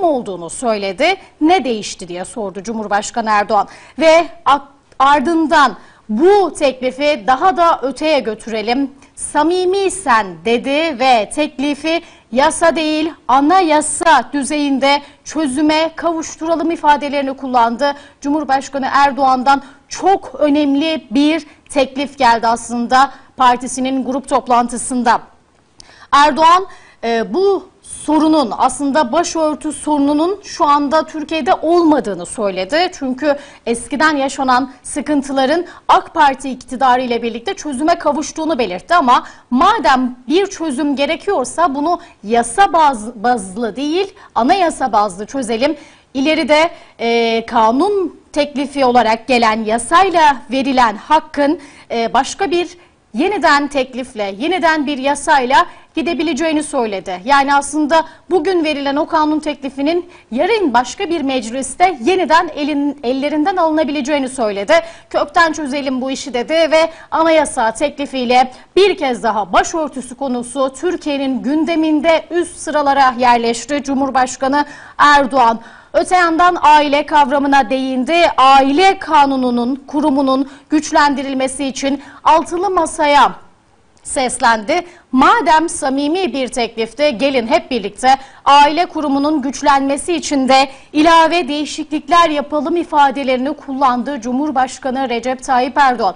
adım olduğunu söyledi. Ne değişti diye sordu Cumhurbaşkanı Erdoğan ve ardından bu teklifi daha da öteye götürelim. Samimiysen dedi ve teklifi yasa değil anayasa düzeyinde çözüme kavuşturalım ifadelerini kullandı. Cumhurbaşkanı Erdoğan'dan çok önemli bir teklif geldi aslında partisinin grup toplantısında. Erdoğan e, bu sorunun aslında başörtü sorununun şu anda Türkiye'de olmadığını söyledi. Çünkü eskiden yaşanan sıkıntıların AK Parti iktidarı ile birlikte çözüme kavuştuğunu belirtti ama madem bir çözüm gerekiyorsa bunu yasa baz, bazlı değil anayasa bazlı çözelim. İleride e, kanun teklifi olarak gelen yasayla verilen hakkın e, başka bir yeniden teklifle, yeniden bir yasayla gidebileceğini söyledi. Yani aslında bugün verilen o kanun teklifinin yarın başka bir mecliste yeniden elin, ellerinden alınabileceğini söyledi. Kökten çözelim bu işi dedi ve anayasa teklifiyle bir kez daha başörtüsü konusu Türkiye'nin gündeminde üst sıralara yerleşti. Cumhurbaşkanı Erdoğan Öte yandan aile kavramına değindi. Aile kanununun, kurumunun güçlendirilmesi için altılı masaya seslendi. Madem samimi bir teklifte gelin hep birlikte aile kurumunun güçlenmesi için de ilave değişiklikler yapalım ifadelerini kullandı Cumhurbaşkanı Recep Tayyip Erdoğan.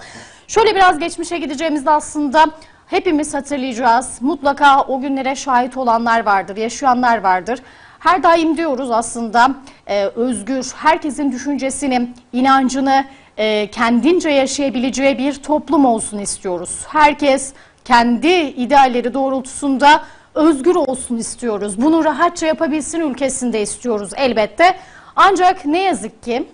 Şöyle biraz geçmişe gideceğimizde aslında hepimiz hatırlayacağız. Mutlaka o günlere şahit olanlar vardır, yaşayanlar vardır. Her daim diyoruz aslında e, özgür, herkesin düşüncesini, inancını e, kendince yaşayabileceği bir toplum olsun istiyoruz. Herkes kendi idealleri doğrultusunda özgür olsun istiyoruz. Bunu rahatça yapabilsin ülkesinde istiyoruz elbette. Ancak ne yazık ki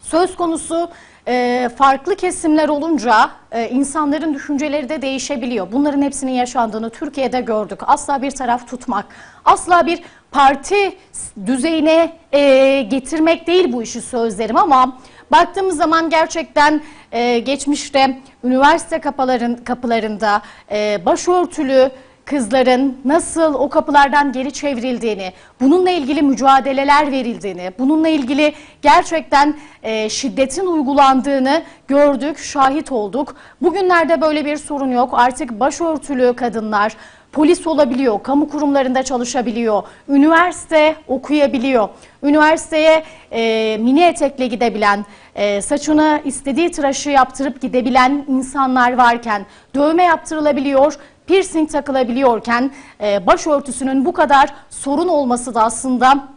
söz konusu e, farklı kesimler olunca e, insanların düşünceleri de değişebiliyor. Bunların hepsinin yaşandığını Türkiye'de gördük. Asla bir taraf tutmak, asla bir parti düzeyine e, getirmek değil bu işi sözlerim ama baktığımız zaman gerçekten e, geçmişte üniversite kapıların, kapılarında e, başörtülü kızların nasıl o kapılardan geri çevrildiğini, bununla ilgili mücadeleler verildiğini, bununla ilgili gerçekten e, şiddetin uygulandığını gördük, şahit olduk. Bugünlerde böyle bir sorun yok. Artık başörtülü kadınlar polis olabiliyor, kamu kurumlarında çalışabiliyor, üniversite okuyabiliyor. Üniversiteye e, mini etekle gidebilen, e, saçını istediği tıraşı yaptırıp gidebilen insanlar varken, dövme yaptırılabiliyor, piercing takılabiliyorken e, başörtüsünün bu kadar sorun olması da aslında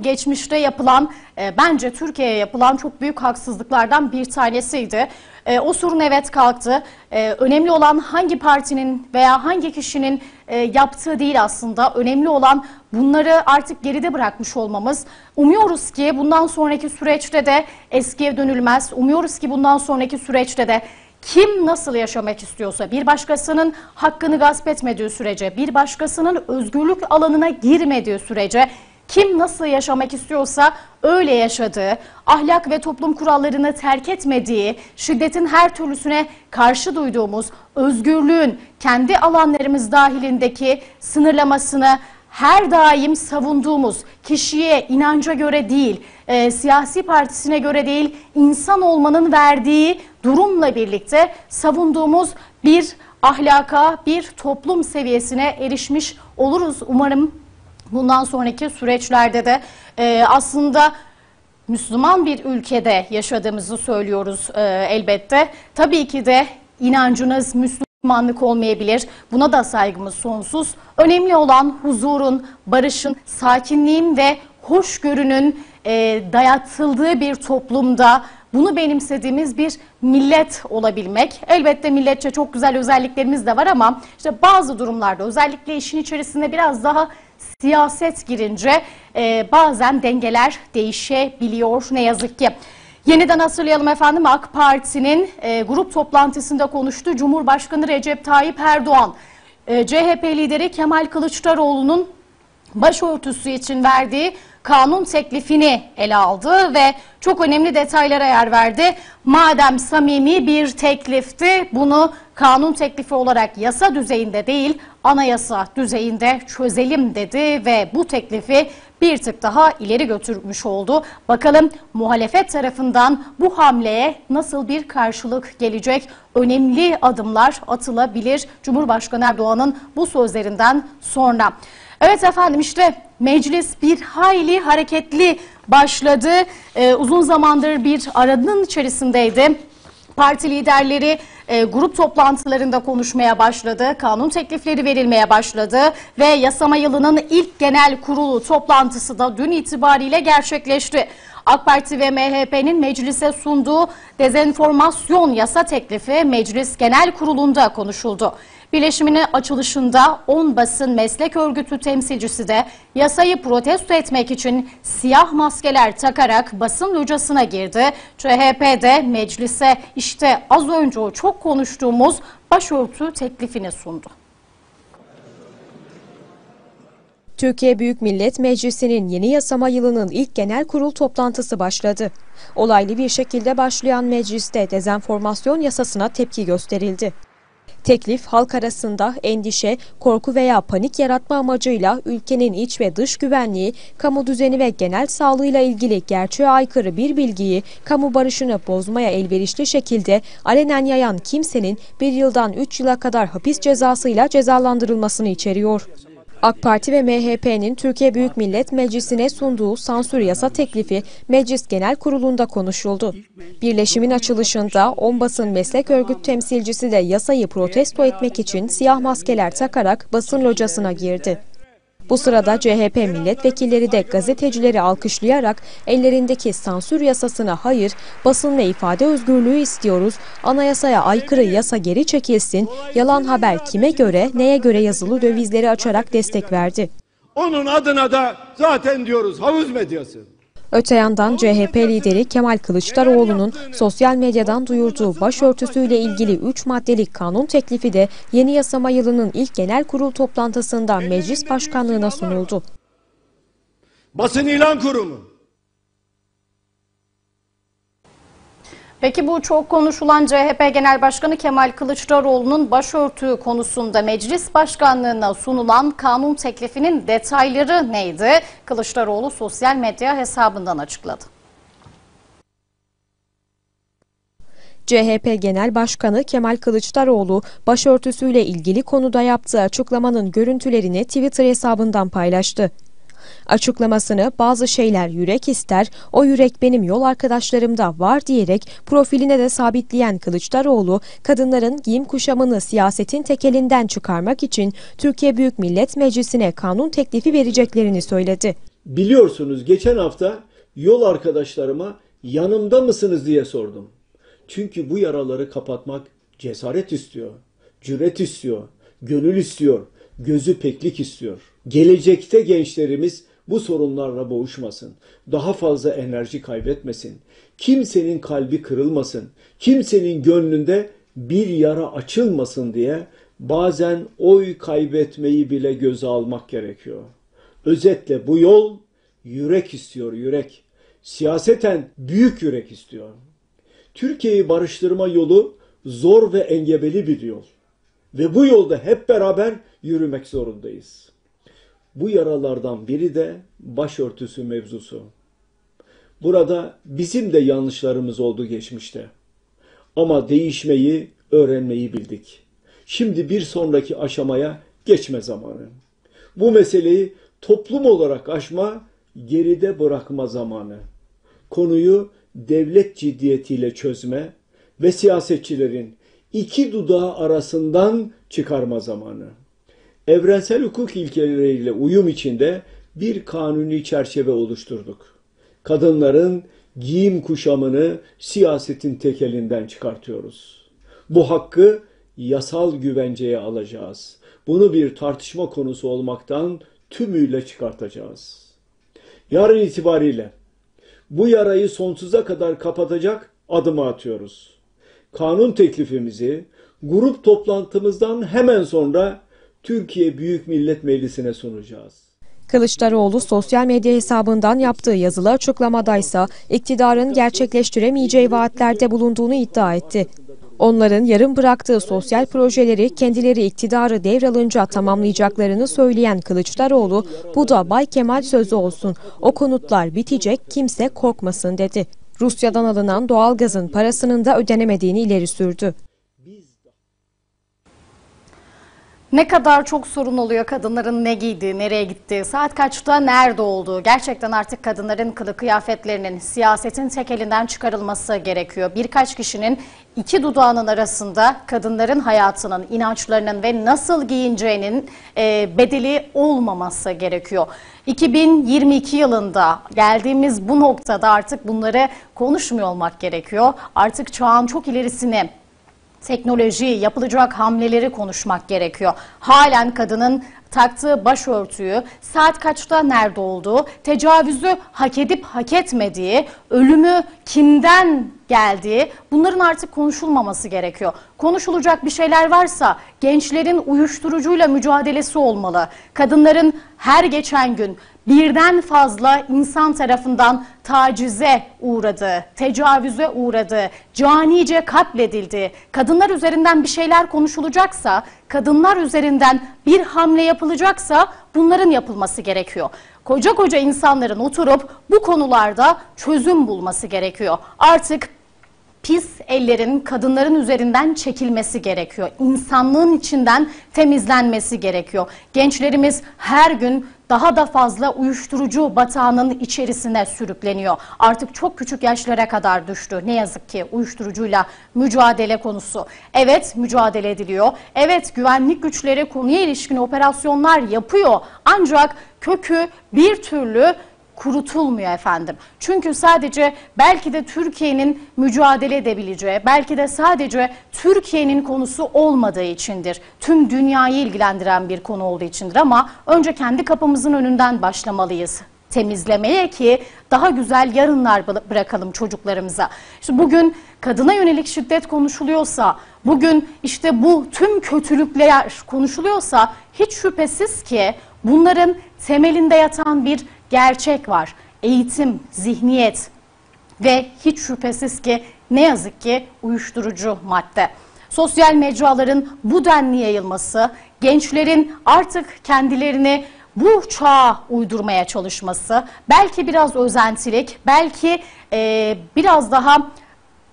geçmişte yapılan e, bence Türkiye'ye yapılan çok büyük haksızlıklardan bir tanesiydi. E, o sorun evet kalktı. E, önemli olan hangi partinin veya hangi kişinin e, yaptığı değil aslında. Önemli olan bunları artık geride bırakmış olmamız. Umuyoruz ki bundan sonraki süreçte de eskiye dönülmez. Umuyoruz ki bundan sonraki süreçte de kim nasıl yaşamak istiyorsa bir başkasının hakkını gasp etmediği sürece, bir başkasının özgürlük alanına girmediği sürece kim nasıl yaşamak istiyorsa öyle yaşadığı, ahlak ve toplum kurallarını terk etmediği, şiddetin her türlüsüne karşı duyduğumuz, özgürlüğün kendi alanlarımız dahilindeki sınırlamasını her daim savunduğumuz kişiye inanca göre değil, e, siyasi partisine göre değil, insan olmanın verdiği durumla birlikte savunduğumuz bir ahlaka, bir toplum seviyesine erişmiş oluruz. Umarım bundan sonraki süreçlerde de e, aslında Müslüman bir ülkede yaşadığımızı söylüyoruz e, elbette. Tabii ki de inancınız Müslümanlık olmayabilir. Buna da saygımız sonsuz. Önemli olan huzurun, barışın, sakinliğin ve hoşgörünün e, dayatıldığı bir toplumda bunu benimsediğimiz bir millet olabilmek. Elbette milletçe çok güzel özelliklerimiz de var ama işte bazı durumlarda özellikle işin içerisinde biraz daha siyaset girince e, bazen dengeler değişebiliyor ne yazık ki. Yeniden hatırlayalım efendim AK Parti'nin e, grup toplantısında konuştu. Cumhurbaşkanı Recep Tayyip Erdoğan, e, CHP lideri Kemal Kılıçdaroğlu'nun başörtüsü için verdiği kanun teklifini ele aldı ve çok önemli detaylara yer verdi. Madem samimi bir teklifti bunu kanun teklifi olarak yasa düzeyinde değil anayasa düzeyinde çözelim dedi ve bu teklifi bir tık daha ileri götürmüş oldu. Bakalım muhalefet tarafından bu hamleye nasıl bir karşılık gelecek? Önemli adımlar atılabilir Cumhurbaşkanı Erdoğan'ın bu sözlerinden sonra. Evet efendim işte meclis bir hayli hareketli başladı. Ee, uzun zamandır bir aranın içerisindeydi. Parti liderleri e, grup toplantılarında konuşmaya başladı. Kanun teklifleri verilmeye başladı ve yasama yılının ilk genel kurulu toplantısı da dün itibariyle gerçekleşti. AK Parti ve MHP'nin meclise sunduğu dezenformasyon yasa teklifi Meclis Genel Kurulu'nda konuşuldu. Birleşiminin açılışında 10 basın meslek örgütü temsilcisi de yasayı protesto etmek için siyah maskeler takarak basın locasına girdi. CHP de meclise işte az önce o çok konuştuğumuz başörtü teklifini sundu. Türkiye Büyük Millet Meclisi'nin yeni yasama yılının ilk genel kurul toplantısı başladı. Olaylı bir şekilde başlayan mecliste dezenformasyon yasasına tepki gösterildi. Teklif halk arasında endişe, korku veya panik yaratma amacıyla ülkenin iç ve dış güvenliği, kamu düzeni ve genel sağlığıyla ilgili gerçeğe aykırı bir bilgiyi kamu barışını bozmaya elverişli şekilde alenen yayan kimsenin bir yıldan üç yıla kadar hapis cezasıyla cezalandırılmasını içeriyor. AK Parti ve MHP'nin Türkiye Büyük Millet Meclisi'ne sunduğu sansür yasa teklifi Meclis Genel Kurulu'nda konuşuldu. Birleşimin açılışında 10 basın meslek örgüt temsilcisi de yasayı protesto etmek için siyah maskeler takarak basın locasına girdi. Bu sırada CHP milletvekilleri de gazetecileri alkışlayarak ellerindeki sansür yasasına hayır, basın ve ifade özgürlüğü istiyoruz, anayasaya aykırı yasa geri çekilsin, yalan haber kime göre, neye göre yazılı dövizleri açarak destek verdi. Onun adına da zaten diyoruz havuz medyası. Öte yandan CHP lideri Kemal Kılıçdaroğlu'nun sosyal medyadan duyurduğu başörtüsüyle ilgili 3 maddelik kanun teklifi de yeni yasama yılının ilk genel kurul toplantısında meclis başkanlığına sunuldu. Basın ilan kurumu, Peki bu çok konuşulan CHP Genel Başkanı Kemal Kılıçdaroğlu'nun başörtü konusunda meclis başkanlığına sunulan kanun teklifinin detayları neydi? Kılıçdaroğlu sosyal medya hesabından açıkladı. CHP Genel Başkanı Kemal Kılıçdaroğlu başörtüsüyle ilgili konuda yaptığı açıklamanın görüntülerini Twitter hesabından paylaştı. Açıklamasını bazı şeyler yürek ister, o yürek benim yol arkadaşlarımda var diyerek profiline de sabitleyen Kılıçdaroğlu, kadınların giyim kuşamını siyasetin tekelinden çıkarmak için Türkiye Büyük Millet Meclisi'ne kanun teklifi vereceklerini söyledi. Biliyorsunuz geçen hafta yol arkadaşlarıma yanımda mısınız diye sordum. Çünkü bu yaraları kapatmak cesaret istiyor, cüret istiyor, gönül istiyor, gözü peklik istiyor. Gelecekte gençlerimiz bu sorunlarla boğuşmasın. Daha fazla enerji kaybetmesin. Kimsenin kalbi kırılmasın. Kimsenin gönlünde bir yara açılmasın diye bazen oy kaybetmeyi bile göze almak gerekiyor. Özetle bu yol yürek istiyor, yürek. Siyaseten büyük yürek istiyor. Türkiye'yi barıştırma yolu zor ve engebeli bir yol. Ve bu yolda hep beraber yürümek zorundayız. Bu yaralardan biri de başörtüsü mevzusu. Burada bizim de yanlışlarımız oldu geçmişte. Ama değişmeyi, öğrenmeyi bildik. Şimdi bir sonraki aşamaya geçme zamanı. Bu meseleyi toplum olarak aşma, geride bırakma zamanı. Konuyu devlet ciddiyetiyle çözme ve siyasetçilerin iki dudağı arasından çıkarma zamanı evrensel hukuk ilkeleriyle uyum içinde bir kanuni çerçeve oluşturduk. Kadınların giyim kuşamını siyasetin tekelinden çıkartıyoruz. Bu hakkı yasal güvenceye alacağız. Bunu bir tartışma konusu olmaktan tümüyle çıkartacağız. Yarın itibariyle bu yarayı sonsuza kadar kapatacak adımı atıyoruz. Kanun teklifimizi grup toplantımızdan hemen sonra Türkiye Büyük Millet Meclisi'ne sunacağız. Kılıçdaroğlu sosyal medya hesabından yaptığı yazılı açıklamadaysa iktidarın gerçekleştiremeyeceği vaatlerde bulunduğunu iddia etti. Onların yarım bıraktığı sosyal projeleri kendileri iktidarı devralınca tamamlayacaklarını söyleyen Kılıçdaroğlu, bu da Bay Kemal sözü olsun, o konutlar bitecek kimse korkmasın dedi. Rusya'dan alınan doğalgazın parasının da ödenemediğini ileri sürdü. Ne kadar çok sorun oluyor kadınların ne giydiği, nereye gittiği, saat kaçta nerede olduğu. Gerçekten artık kadınların kılı kıyafetlerinin siyasetin tek elinden çıkarılması gerekiyor. Birkaç kişinin iki dudağının arasında kadınların hayatının, inançlarının ve nasıl giyineceğinin e, bedeli olmaması gerekiyor. 2022 yılında geldiğimiz bu noktada artık bunları konuşmuyor olmak gerekiyor. Artık çağın çok ilerisine teknoloji, yapılacak hamleleri konuşmak gerekiyor. Halen kadının taktığı başörtüyü, saat kaçta nerede olduğu, tecavüzü hak edip hak etmediği, ölümü kimden geldiği bunların artık konuşulmaması gerekiyor. Konuşulacak bir şeyler varsa gençlerin uyuşturucuyla mücadelesi olmalı. Kadınların her geçen gün birden fazla insan tarafından tacize uğradığı, tecavüze uğradığı, canice katledildiği, kadınlar üzerinden bir şeyler konuşulacaksa, kadınlar üzerinden bir hamle yapılacaksa bunların yapılması gerekiyor. Koca koca insanların oturup bu konularda çözüm bulması gerekiyor. Artık pis ellerin kadınların üzerinden çekilmesi gerekiyor. İnsanlığın içinden temizlenmesi gerekiyor. Gençlerimiz her gün daha da fazla uyuşturucu batağının içerisine sürükleniyor. Artık çok küçük yaşlara kadar düştü. Ne yazık ki uyuşturucuyla mücadele konusu. Evet mücadele ediliyor. Evet güvenlik güçleri konuya ilişkin operasyonlar yapıyor. Ancak kökü bir türlü kurutulmuyor efendim. Çünkü sadece belki de Türkiye'nin mücadele edebileceği, belki de sadece Türkiye'nin konusu olmadığı içindir. Tüm dünyayı ilgilendiren bir konu olduğu içindir ama önce kendi kapımızın önünden başlamalıyız temizlemeye ki daha güzel yarınlar bırakalım çocuklarımıza. İşte bugün kadına yönelik şiddet konuşuluyorsa, bugün işte bu tüm kötülükler konuşuluyorsa hiç şüphesiz ki bunların temelinde yatan bir gerçek var. Eğitim, zihniyet ve hiç şüphesiz ki ne yazık ki uyuşturucu madde. Sosyal mecraların bu denli yayılması, gençlerin artık kendilerini bu çağa uydurmaya çalışması, belki biraz özentilik, belki e, biraz daha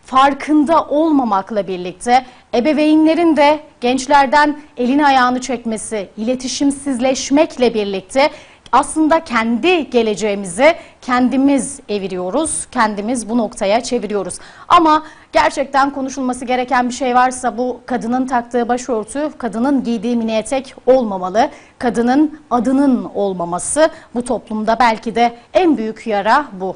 farkında olmamakla birlikte ebeveynlerin de gençlerden elini ayağını çekmesi, iletişimsizleşmekle birlikte aslında kendi geleceğimizi kendimiz eviriyoruz, kendimiz bu noktaya çeviriyoruz. Ama gerçekten konuşulması gereken bir şey varsa bu kadının taktığı başörtü, kadının giydiği mini etek olmamalı. Kadının adının olmaması bu toplumda belki de en büyük yara bu.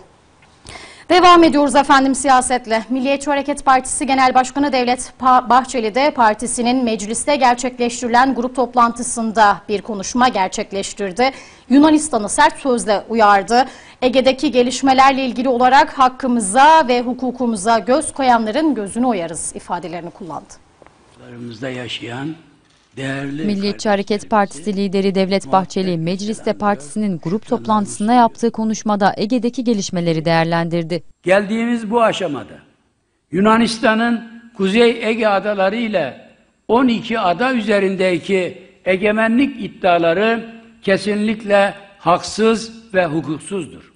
Devam ediyoruz efendim siyasetle. Milliyetçi Hareket Partisi Genel Başkanı Devlet Bahçeli de partisinin mecliste gerçekleştirilen grup toplantısında bir konuşma gerçekleştirdi. Yunanistan'ı sert sözle uyardı. Ege'deki gelişmelerle ilgili olarak hakkımıza ve hukukumuza göz koyanların gözünü oyarız ifadelerini kullandı. Yaşayan değerli Milliyetçi Hareket Partisi lideri Devlet Bahçeli, mecliste partisinin grup toplantısında yaptığı konuşmada Ege'deki gelişmeleri değerlendirdi. Geldiğimiz bu aşamada Yunanistan'ın Kuzey Ege adaları ile 12 ada üzerindeki egemenlik iddiaları kesinlikle haksız ve hukuksuzdur.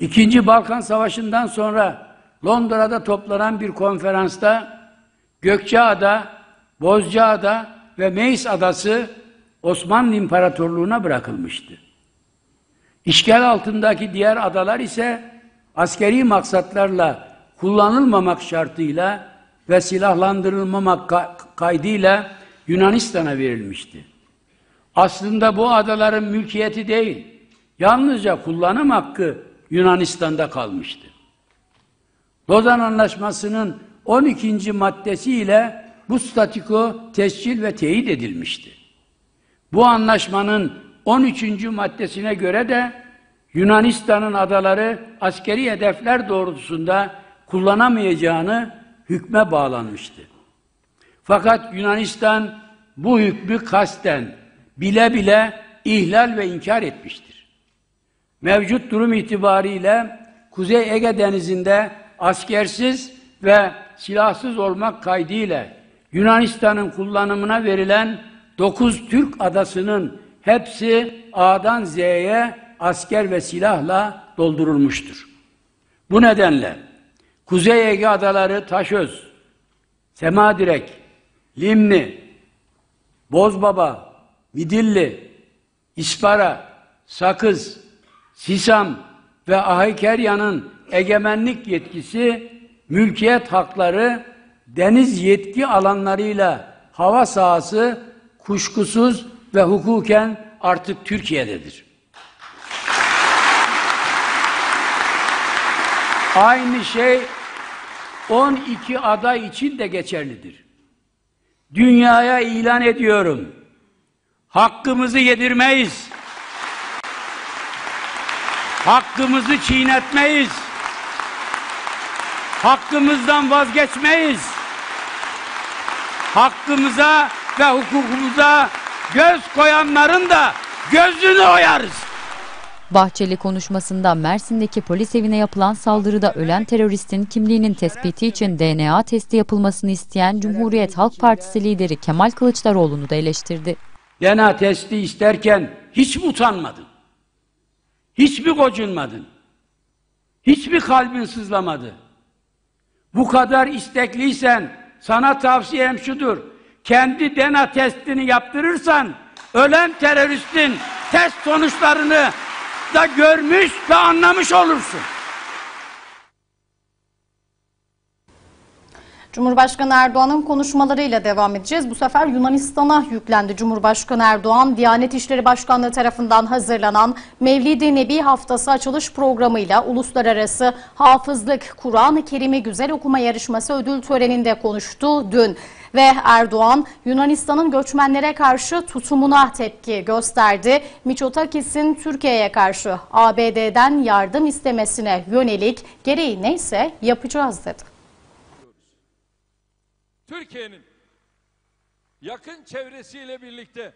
İkinci Balkan Savaşı'ndan sonra Londra'da toplanan bir konferansta Gökçeada, Bozcaada ve Meis Adası Osmanlı İmparatorluğu'na bırakılmıştı. İşgal altındaki diğer adalar ise askeri maksatlarla kullanılmamak şartıyla ve silahlandırılmamak kaydıyla Yunanistan'a verilmişti. Aslında bu adaların mülkiyeti değil, yalnızca kullanım hakkı Yunanistan'da kalmıştı. Lozan Anlaşması'nın 12. maddesi ile bu statiko tescil ve teyit edilmişti. Bu anlaşmanın 13. maddesine göre de Yunanistan'ın adaları askeri hedefler doğrultusunda kullanamayacağını hükme bağlanmıştı. Fakat Yunanistan bu hükmü kasten bile bile ihlal ve inkar etmiştir. Mevcut durum itibariyle Kuzey Ege Denizi'nde askersiz ve silahsız olmak kaydıyla Yunanistan'ın kullanımına verilen 9 Türk adasının hepsi A'dan Z'ye asker ve silahla doldurulmuştur. Bu nedenle Kuzey Ege adaları Taşöz, Semadirek, Limni, Bozbaba, Midilli, İspara, Sakız, Sisam ve Ahaykerya'nın egemenlik yetkisi, mülkiyet hakları, deniz yetki alanlarıyla hava sahası kuşkusuz ve hukuken artık Türkiye'dedir. Aynı şey 12 aday için de geçerlidir. Dünyaya ilan ediyorum. Hakkımızı yedirmeyiz. Hakkımızı çiğnetmeyiz. Hakkımızdan vazgeçmeyiz. Hakkımıza ve hukukumuza göz koyanların da gözünü oyarız. Bahçeli konuşmasında Mersin'deki polis evine yapılan saldırıda ölen teröristin kimliğinin tespiti için DNA testi yapılmasını isteyen Cumhuriyet Halk Partisi lideri Kemal Kılıçdaroğlu'nu da eleştirdi. DNA testi isterken hiç mi utanmadın? Hiç mi gocunmadın? Hiç mi kalbin sızlamadı? Bu kadar istekliysen sana tavsiyem şudur. Kendi DNA testini yaptırırsan ölen teröristin test sonuçlarını da görmüş ve anlamış olursun. Cumhurbaşkanı Erdoğan'ın konuşmalarıyla devam edeceğiz. Bu sefer Yunanistan'a yüklendi Cumhurbaşkanı Erdoğan. Diyanet İşleri Başkanlığı tarafından hazırlanan Mevlid-i Nebi Haftası açılış programıyla Uluslararası Hafızlık Kur'an-ı Kerim'i Güzel Okuma Yarışması ödül töreninde konuştu dün. Ve Erdoğan Yunanistan'ın göçmenlere karşı tutumuna tepki gösterdi. Miçotakis'in Türkiye'ye karşı ABD'den yardım istemesine yönelik gereği neyse yapacağız dedi. Türkiye'nin yakın çevresiyle birlikte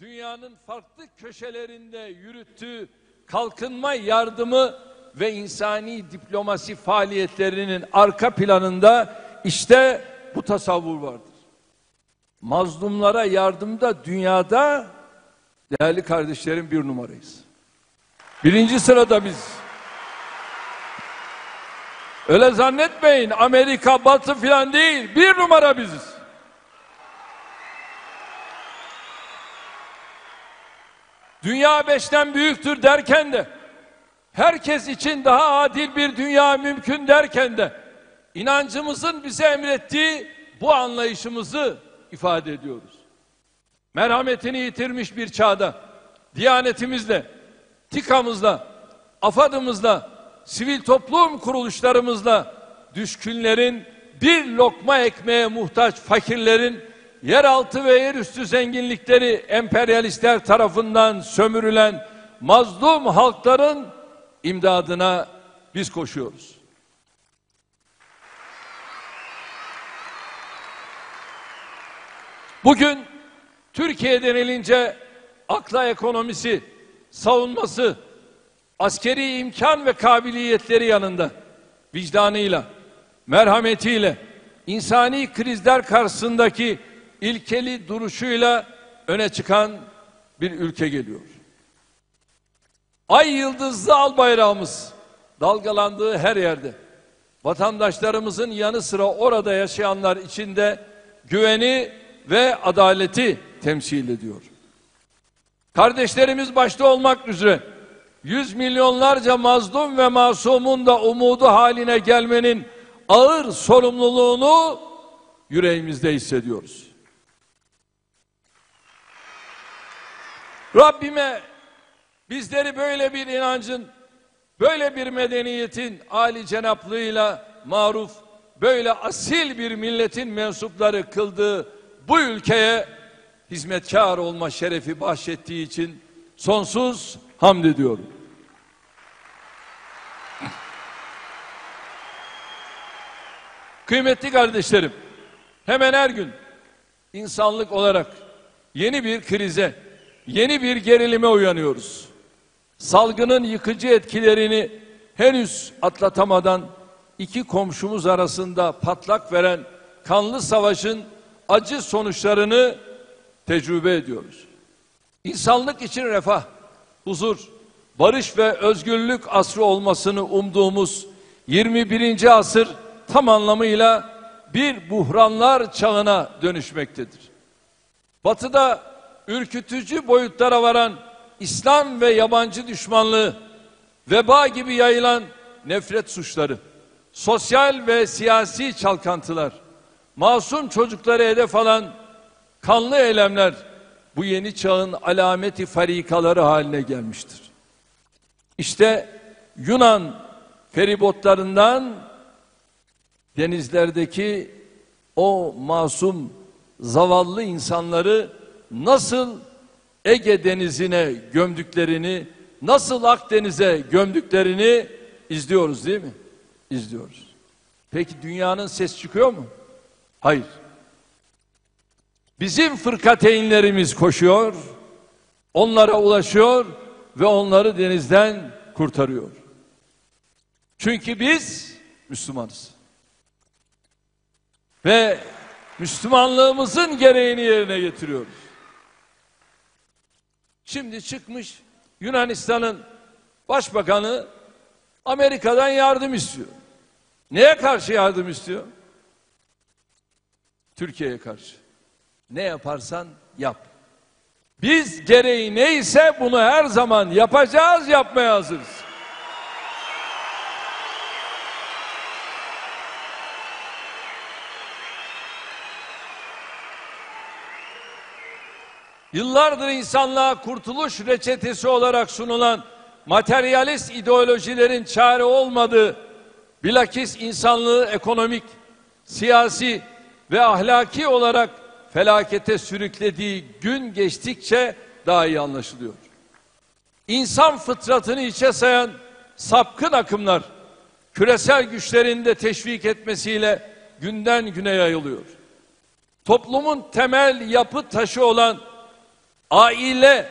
dünyanın farklı köşelerinde yürüttüğü kalkınma yardımı ve insani diplomasi faaliyetlerinin arka planında işte bu tasavvur vardır. Mazlumlara yardımda dünyada değerli kardeşlerim bir numarayız. Birinci sırada biz. Öyle zannetmeyin Amerika, Batı filan değil. Bir numara biziz. Dünya beşten büyüktür derken de herkes için daha adil bir dünya mümkün derken de inancımızın bize emrettiği bu anlayışımızı ifade ediyoruz. Merhametini yitirmiş bir çağda Diyanetimizle, TİKA'mızla, AFAD'ımızla, sivil toplum kuruluşlarımızla düşkünlerin bir lokma ekmeğe muhtaç fakirlerin yeraltı ve yerüstü zenginlikleri emperyalistler tarafından sömürülen mazlum halkların imdadına biz koşuyoruz. Bugün Türkiye denilince akla ekonomisi, savunması, askeri imkan ve kabiliyetleri yanında vicdanıyla, merhametiyle, insani krizler karşısındaki ilkeli duruşuyla öne çıkan bir ülke geliyor. Ay yıldızlı al bayrağımız dalgalandığı her yerde vatandaşlarımızın yanı sıra orada yaşayanlar içinde güveni ve adaleti temsil ediyor. Kardeşlerimiz başta olmak üzere yüz milyonlarca mazlum ve masumun da umudu haline gelmenin ağır sorumluluğunu yüreğimizde hissediyoruz. Rabbime bizleri böyle bir inancın, böyle bir medeniyetin âli cenaplığıyla maruf, böyle asil bir milletin mensupları kıldığı bu ülkeye hizmetkar olma şerefi bahşettiği için sonsuz hamd ediyorum. Kıymetli kardeşlerim, hemen her gün insanlık olarak yeni bir krize, yeni bir gerilime uyanıyoruz. Salgının yıkıcı etkilerini henüz atlatamadan iki komşumuz arasında patlak veren kanlı savaşın acı sonuçlarını tecrübe ediyoruz. İnsanlık için refah, huzur, barış ve özgürlük asrı olmasını umduğumuz 21. asır tam anlamıyla bir buhranlar çağına dönüşmektedir. Batıda ürkütücü boyutlara varan İslam ve yabancı düşmanlığı, veba gibi yayılan nefret suçları, sosyal ve siyasi çalkantılar, masum çocukları hedef alan kanlı eylemler bu yeni çağın alameti farikaları haline gelmiştir. İşte Yunan feribotlarından denizlerdeki o masum zavallı insanları nasıl Ege denizine gömdüklerini, nasıl Akdeniz'e gömdüklerini izliyoruz değil mi? İzliyoruz. Peki dünyanın ses çıkıyor mu? Hayır. Bizim fırkateynlerimiz koşuyor, onlara ulaşıyor ve onları denizden kurtarıyor. Çünkü biz Müslümanız. Ve Müslümanlığımızın gereğini yerine getiriyoruz. Şimdi çıkmış Yunanistan'ın başbakanı Amerika'dan yardım istiyor. Neye karşı yardım istiyor? Türkiye'ye karşı. Ne yaparsan yap. Biz gereği neyse bunu her zaman yapacağız, yapmaya hazırız. Yıllardır insanlığa kurtuluş reçetesi olarak sunulan materyalist ideolojilerin çare olmadığı, bilakis insanlığı ekonomik, siyasi ve ahlaki olarak felakete sürüklediği gün geçtikçe daha iyi anlaşılıyor. İnsan fıtratını içe sayan sapkın akımlar küresel güçlerin de teşvik etmesiyle günden güne yayılıyor. Toplumun temel yapı taşı olan aile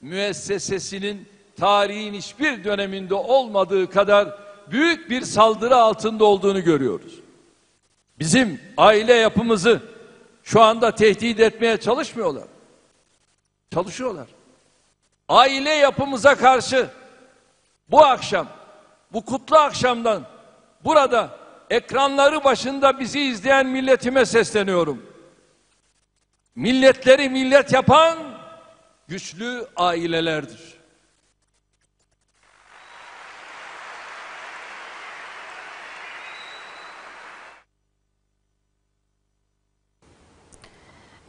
müessesesinin tarihin hiçbir döneminde olmadığı kadar büyük bir saldırı altında olduğunu görüyoruz. Bizim aile yapımızı şu anda tehdit etmeye çalışmıyorlar. Çalışıyorlar. Aile yapımıza karşı bu akşam, bu kutlu akşamdan burada ekranları başında bizi izleyen milletime sesleniyorum. Milletleri millet yapan güçlü ailelerdir.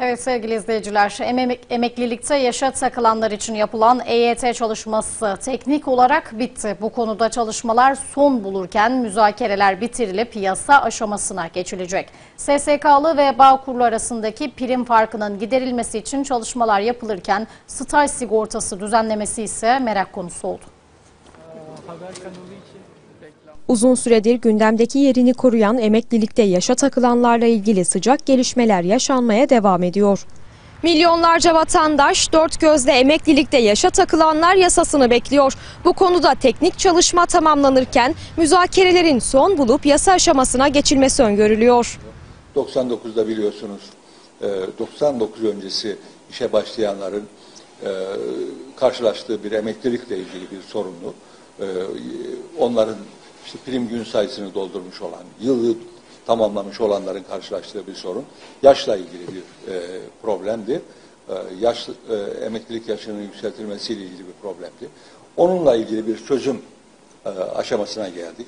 Evet sevgili izleyiciler, emek, emeklilikte yaşa takılanlar için yapılan EYT çalışması teknik olarak bitti. Bu konuda çalışmalar son bulurken müzakereler bitirilip yasa aşamasına geçilecek. SSK'lı ve Bağkurlu arasındaki prim farkının giderilmesi için çalışmalar yapılırken staj sigortası düzenlemesi ise merak konusu oldu. Uzun süredir gündemdeki yerini koruyan emeklilikte yaşa takılanlarla ilgili sıcak gelişmeler yaşanmaya devam ediyor. Milyonlarca vatandaş dört gözle emeklilikte yaşa takılanlar yasasını bekliyor. Bu konuda teknik çalışma tamamlanırken müzakerelerin son bulup yasa aşamasına geçilmesi öngörülüyor. 99'da biliyorsunuz 99 öncesi işe başlayanların karşılaştığı bir emeklilikle ilgili bir sorunlu. Onların işte prim gün sayısını doldurmuş olan, yılı tamamlamış olanların karşılaştığı bir sorun. Yaşla ilgili bir e, problemdi. E, yaş, e, emeklilik yaşının yükseltilmesiyle ilgili bir problemdi. Onunla ilgili bir çözüm e, aşamasına geldik.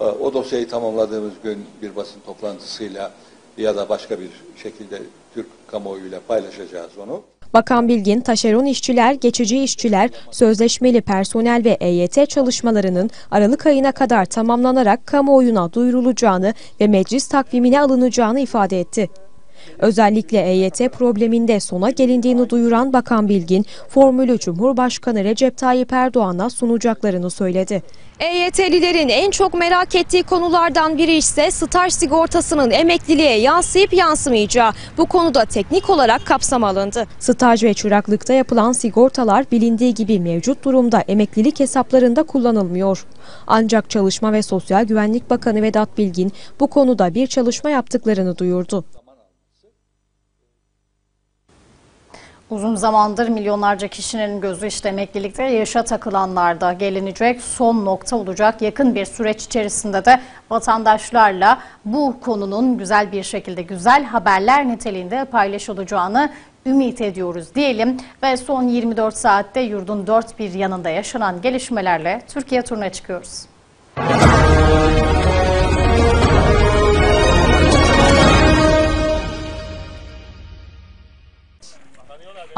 E, o dosyayı tamamladığımız gün bir basın toplantısıyla ya da başka bir şekilde Türk kamuoyuyla paylaşacağız onu. Bakan Bilgin, taşeron işçiler, geçici işçiler, sözleşmeli personel ve EYT çalışmalarının Aralık ayına kadar tamamlanarak kamuoyuna duyurulacağını ve meclis takvimine alınacağını ifade etti. Özellikle EYT probleminde sona gelindiğini duyuran Bakan Bilgin, formülü Cumhurbaşkanı Recep Tayyip Erdoğan'a sunacaklarını söyledi. EYT'lilerin en çok merak ettiği konulardan biri ise staj sigortasının emekliliğe yansıyıp yansımayacağı. Bu konuda teknik olarak kapsam alındı. Staj ve çıraklıkta yapılan sigortalar bilindiği gibi mevcut durumda emeklilik hesaplarında kullanılmıyor. Ancak Çalışma ve Sosyal Güvenlik Bakanı Vedat Bilgin bu konuda bir çalışma yaptıklarını duyurdu. Uzun zamandır milyonlarca kişinin gözü işte emeklilikte yaşa takılanlarda gelinecek son nokta olacak. Yakın bir süreç içerisinde de vatandaşlarla bu konunun güzel bir şekilde güzel haberler niteliğinde paylaşılacağını ümit ediyoruz diyelim. Ve son 24 saatte yurdun dört bir yanında yaşanan gelişmelerle Türkiye turuna çıkıyoruz.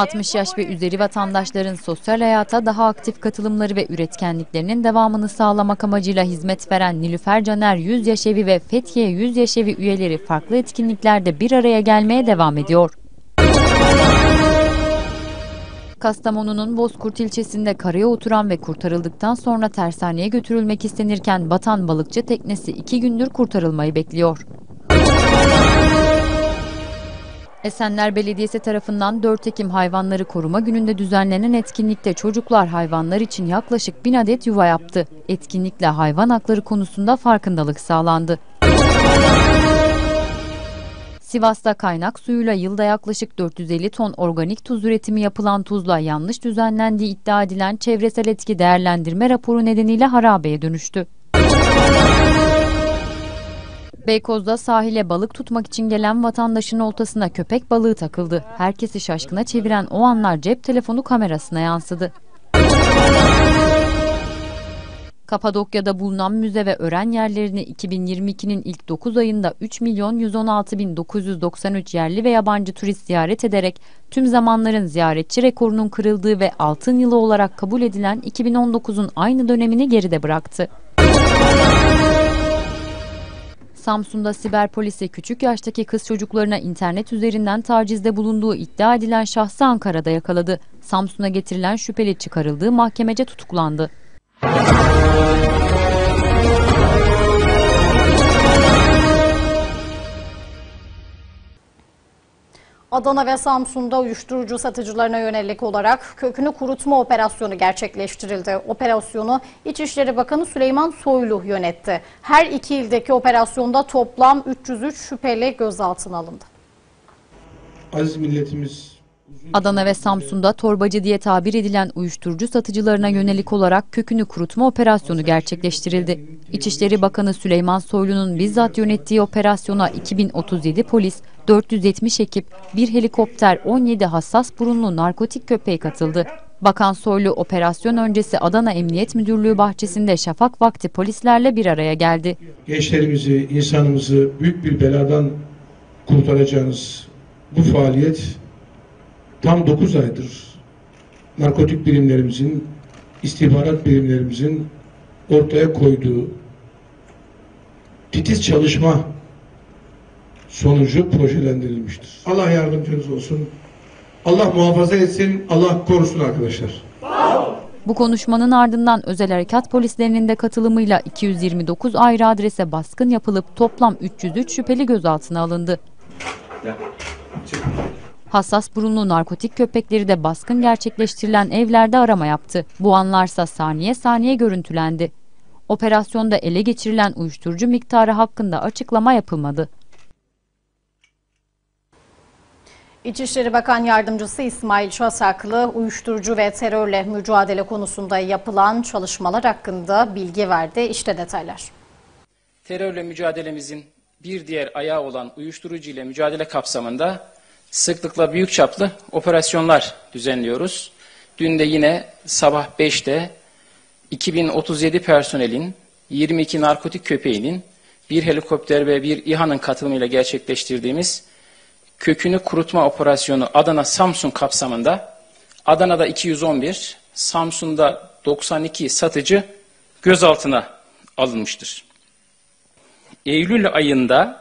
60 yaş ve üzeri vatandaşların sosyal hayata daha aktif katılımları ve üretkenliklerinin devamını sağlamak amacıyla hizmet veren Nilüfer Caner 100 Yaş Evi ve Fethiye 100 Yaş Evi üyeleri farklı etkinliklerde bir araya gelmeye devam ediyor. Kastamonu'nun Bozkurt ilçesinde karaya oturan ve kurtarıldıktan sonra tersaneye götürülmek istenirken batan balıkçı teknesi iki gündür kurtarılmayı bekliyor. Esenler Belediyesi tarafından 4 Ekim Hayvanları Koruma Günü'nde düzenlenen etkinlikte çocuklar hayvanlar için yaklaşık 1000 adet yuva yaptı. Etkinlikle hayvan hakları konusunda farkındalık sağlandı. Sivas'ta kaynak suyuyla yılda yaklaşık 450 ton organik tuz üretimi yapılan tuzla yanlış düzenlendiği iddia edilen çevresel etki değerlendirme raporu nedeniyle harabeye dönüştü. Beykoz'da sahile balık tutmak için gelen vatandaşın oltasına köpek balığı takıldı. Herkesi şaşkına çeviren o anlar cep telefonu kamerasına yansıdı. Kapadokya'da bulunan müze ve öğren yerlerini 2022'nin ilk 9 ayında 3 milyon 116 bin 993 yerli ve yabancı turist ziyaret ederek tüm zamanların ziyaretçi rekorunun kırıldığı ve altın yılı olarak kabul edilen 2019'un aynı dönemini geride bıraktı. Samsun'da siber polisi küçük yaştaki kız çocuklarına internet üzerinden tacizde bulunduğu iddia edilen şahsı Ankara'da yakaladı. Samsun'a getirilen şüpheli çıkarıldığı mahkemece tutuklandı. Adana ve Samsun'da uyuşturucu satıcılarına yönelik olarak kökünü kurutma operasyonu gerçekleştirildi. Operasyonu İçişleri Bakanı Süleyman Soylu yönetti. Her iki ildeki operasyonda toplam 303 şüpheli gözaltına alındı. Aziz milletimiz Adana ve Samsun'da torbacı diye tabir edilen uyuşturucu satıcılarına yönelik olarak kökünü kurutma operasyonu gerçekleştirildi. İçişleri Bakanı Süleyman Soylu'nun bizzat yönettiği operasyona 2037 polis, 470 ekip, bir helikopter, 17 hassas burunlu narkotik köpeği katıldı. Bakan Soylu operasyon öncesi Adana Emniyet Müdürlüğü bahçesinde şafak vakti polislerle bir araya geldi. gençlerimizi, insanımızı büyük bir beladan kurtaracağınız bu faaliyet tam 9 aydır narkotik birimlerimizin, istihbarat birimlerimizin ortaya koyduğu titiz çalışma sonucu projelendirilmiştir. Allah yardımcınız olsun. Allah muhafaza etsin, Allah korusun arkadaşlar. Bu konuşmanın ardından özel harekat polislerinin de katılımıyla 229 ayrı adrese baskın yapılıp toplam 303 şüpheli gözaltına alındı. Hassas burunlu narkotik köpekleri de baskın gerçekleştirilen evlerde arama yaptı. Bu anlarsa saniye saniye görüntülendi. Operasyonda ele geçirilen uyuşturucu miktarı hakkında açıklama yapılmadı. İçişleri Bakan Yardımcısı İsmail Çasaklı uyuşturucu ve terörle mücadele konusunda yapılan çalışmalar hakkında bilgi verdi. İşte detaylar. terörle mücadelemizin bir diğer ayağı olan uyuşturucu ile mücadele kapsamında sıklıkla büyük çaplı operasyonlar düzenliyoruz. Dün de yine sabah 5'te 2037 personelin 22 narkotik köpeğinin bir helikopter ve bir İHA'nın katılımıyla gerçekleştirdiğimiz kökünü kurutma operasyonu Adana Samsun kapsamında Adana'da 211, Samsun'da 92 satıcı gözaltına alınmıştır. Eylül ayında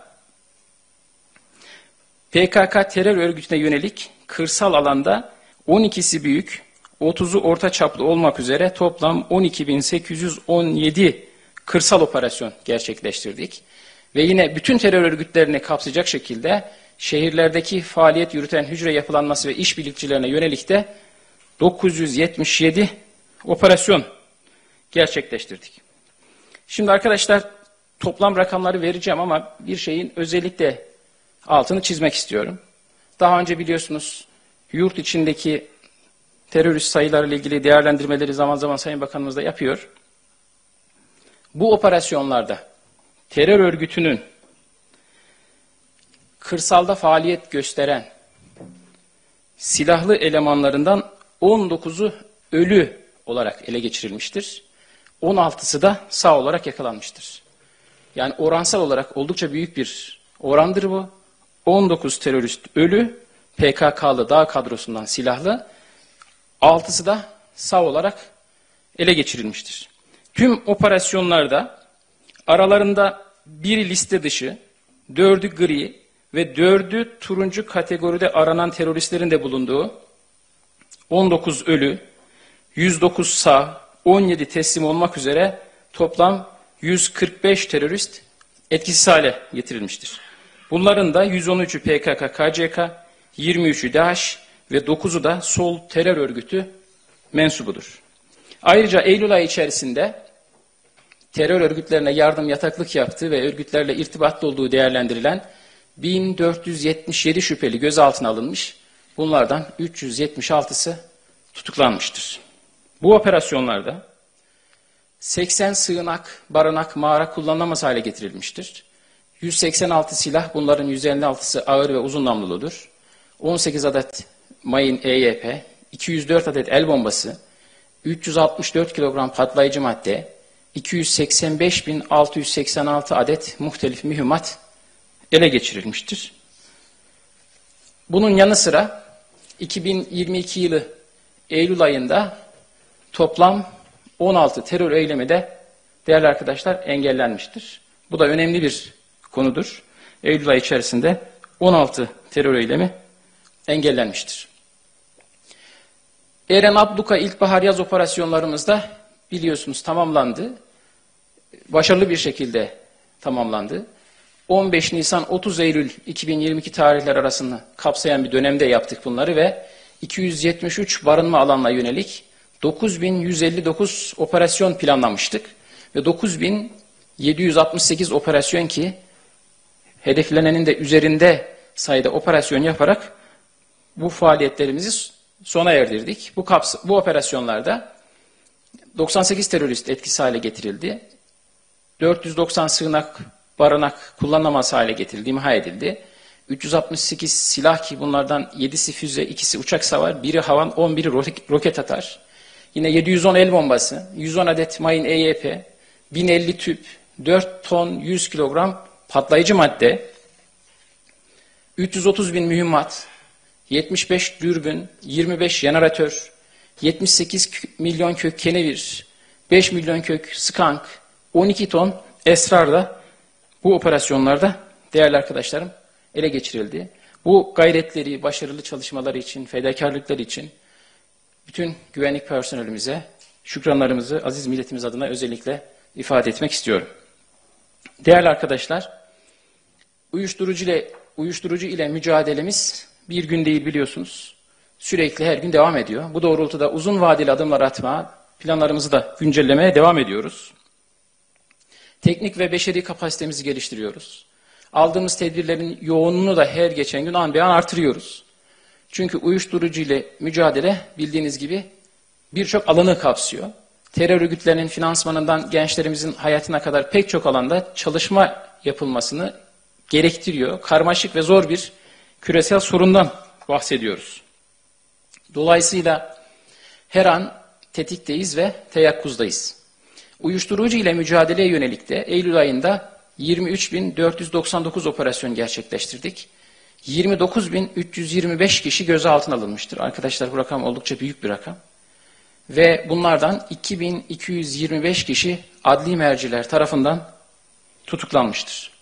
PKK terör örgütüne yönelik kırsal alanda 12'si büyük, 30'u orta çaplı olmak üzere toplam 12.817 kırsal operasyon gerçekleştirdik. Ve yine bütün terör örgütlerini kapsayacak şekilde şehirlerdeki faaliyet yürüten hücre yapılanması ve işbirlikçilerine yönelik de 977 operasyon gerçekleştirdik. Şimdi arkadaşlar toplam rakamları vereceğim ama bir şeyin özellikle altını çizmek istiyorum. Daha önce biliyorsunuz yurt içindeki terörist sayıları ile ilgili değerlendirmeleri zaman zaman Sayın Bakanımız da yapıyor. Bu operasyonlarda terör örgütünün kırsalda faaliyet gösteren silahlı elemanlarından 19'u ölü olarak ele geçirilmiştir. 16'sı da sağ olarak yakalanmıştır. Yani oransal olarak oldukça büyük bir orandır bu. 19 terörist ölü, PKK'lı dağ kadrosundan silahlı, 6'sı da sağ olarak ele geçirilmiştir. Tüm operasyonlarda aralarında biri liste dışı, dördü gri ve dördü turuncu kategoride aranan teröristlerin de bulunduğu 19 ölü, 109 sağ, 17 teslim olmak üzere toplam 145 terörist etkisiz hale getirilmiştir. Bunların da 113'ü PKK, KCK, 23'ü DAEŞ ve 9'u da sol terör örgütü mensubudur. Ayrıca Eylül ayı içerisinde terör örgütlerine yardım yataklık yaptığı ve örgütlerle irtibatlı olduğu değerlendirilen 1477 şüpheli gözaltına alınmış. Bunlardan 376'sı tutuklanmıştır. Bu operasyonlarda 80 sığınak, barınak, mağara kullanılamaz hale getirilmiştir. 186 silah, bunların 156'sı ağır ve uzun namluludur. 18 adet mayın EYP, 204 adet el bombası, 364 kilogram patlayıcı madde, 285.686 adet muhtelif mühimmat ele geçirilmiştir. Bunun yanı sıra 2022 yılı Eylül ayında toplam 16 terör eylemi de değerli arkadaşlar engellenmiştir. Bu da önemli bir konudur. Eylül ayı içerisinde 16 terör eylemi engellenmiştir. Eren Abluka ilkbahar yaz operasyonlarımızda biliyorsunuz tamamlandı. Başarılı bir şekilde tamamlandı. 15 Nisan 30 Eylül 2022 tarihler arasında kapsayan bir dönemde yaptık bunları ve 273 barınma alanına yönelik 9159 operasyon planlamıştık ve 9768 operasyon ki hedeflenenin de üzerinde sayıda operasyon yaparak bu faaliyetlerimizi sona erdirdik. Bu, kaps bu operasyonlarda 98 terörist etkisi hale getirildi. 490 sığınak, barınak kullanılamaz hale getirildi, imha edildi. 368 silah ki bunlardan 7'si füze, 2'si uçak savar, biri havan, 11'i roket atar. Yine 710 el bombası, 110 adet mayın EYP, 1050 tüp, 4 ton 100 kilogram patlayıcı madde, 330 bin mühimmat, 75 dürbün, 25 jeneratör, 78 milyon kök kenevir, 5 milyon kök skank, 12 ton esrar da bu operasyonlarda değerli arkadaşlarım ele geçirildi. Bu gayretleri, başarılı çalışmaları için, fedakarlıkları için bütün güvenlik personelimize şükranlarımızı aziz milletimiz adına özellikle ifade etmek istiyorum. Değerli arkadaşlar, uyuşturucu ile, uyuşturucu ile mücadelemiz bir gün değil biliyorsunuz. Sürekli her gün devam ediyor. Bu doğrultuda uzun vadeli adımlar atma, planlarımızı da güncellemeye devam ediyoruz. Teknik ve beşeri kapasitemizi geliştiriyoruz. Aldığımız tedbirlerin yoğunluğunu da her geçen gün an be an artırıyoruz. Çünkü uyuşturucu ile mücadele bildiğiniz gibi birçok alanı kapsıyor. Terör örgütlerinin finansmanından gençlerimizin hayatına kadar pek çok alanda çalışma yapılmasını gerektiriyor. Karmaşık ve zor bir küresel sorundan bahsediyoruz. Dolayısıyla her an tetikteyiz ve teyakkuzdayız. Uyuşturucu ile mücadeleye yönelik de Eylül ayında 23.499 operasyon gerçekleştirdik. 29.325 kişi gözaltına alınmıştır. Arkadaşlar bu rakam oldukça büyük bir rakam. Ve bunlardan 2225 kişi adli merciler tarafından tutuklanmıştır.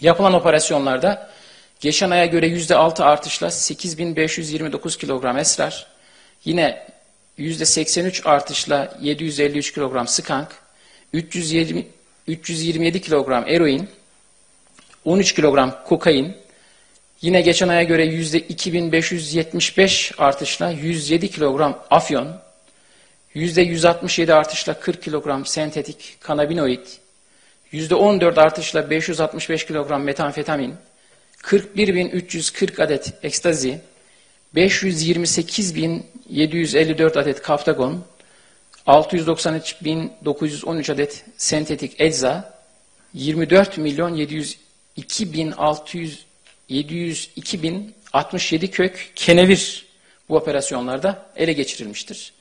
Yapılan operasyonlarda Geçen aya göre %6 artışla 8529 kilogram esrar, yine %83 artışla 753 kilogram skank, 320, 327 kilogram eroin, 13 kilogram kokain, yine geçen aya göre %2575 artışla 107 kilogram afyon, %167 artışla 40 kilogram sentetik kanabinoid, %14 artışla 565 kilogram metamfetamin, 41.340 adet ekstazi, 528.754 adet kaftagon, 693.913 adet sentetik ecza, 24 milyon 702 bin 600 702 bin 67 kök kenevir bu operasyonlarda ele geçirilmiştir.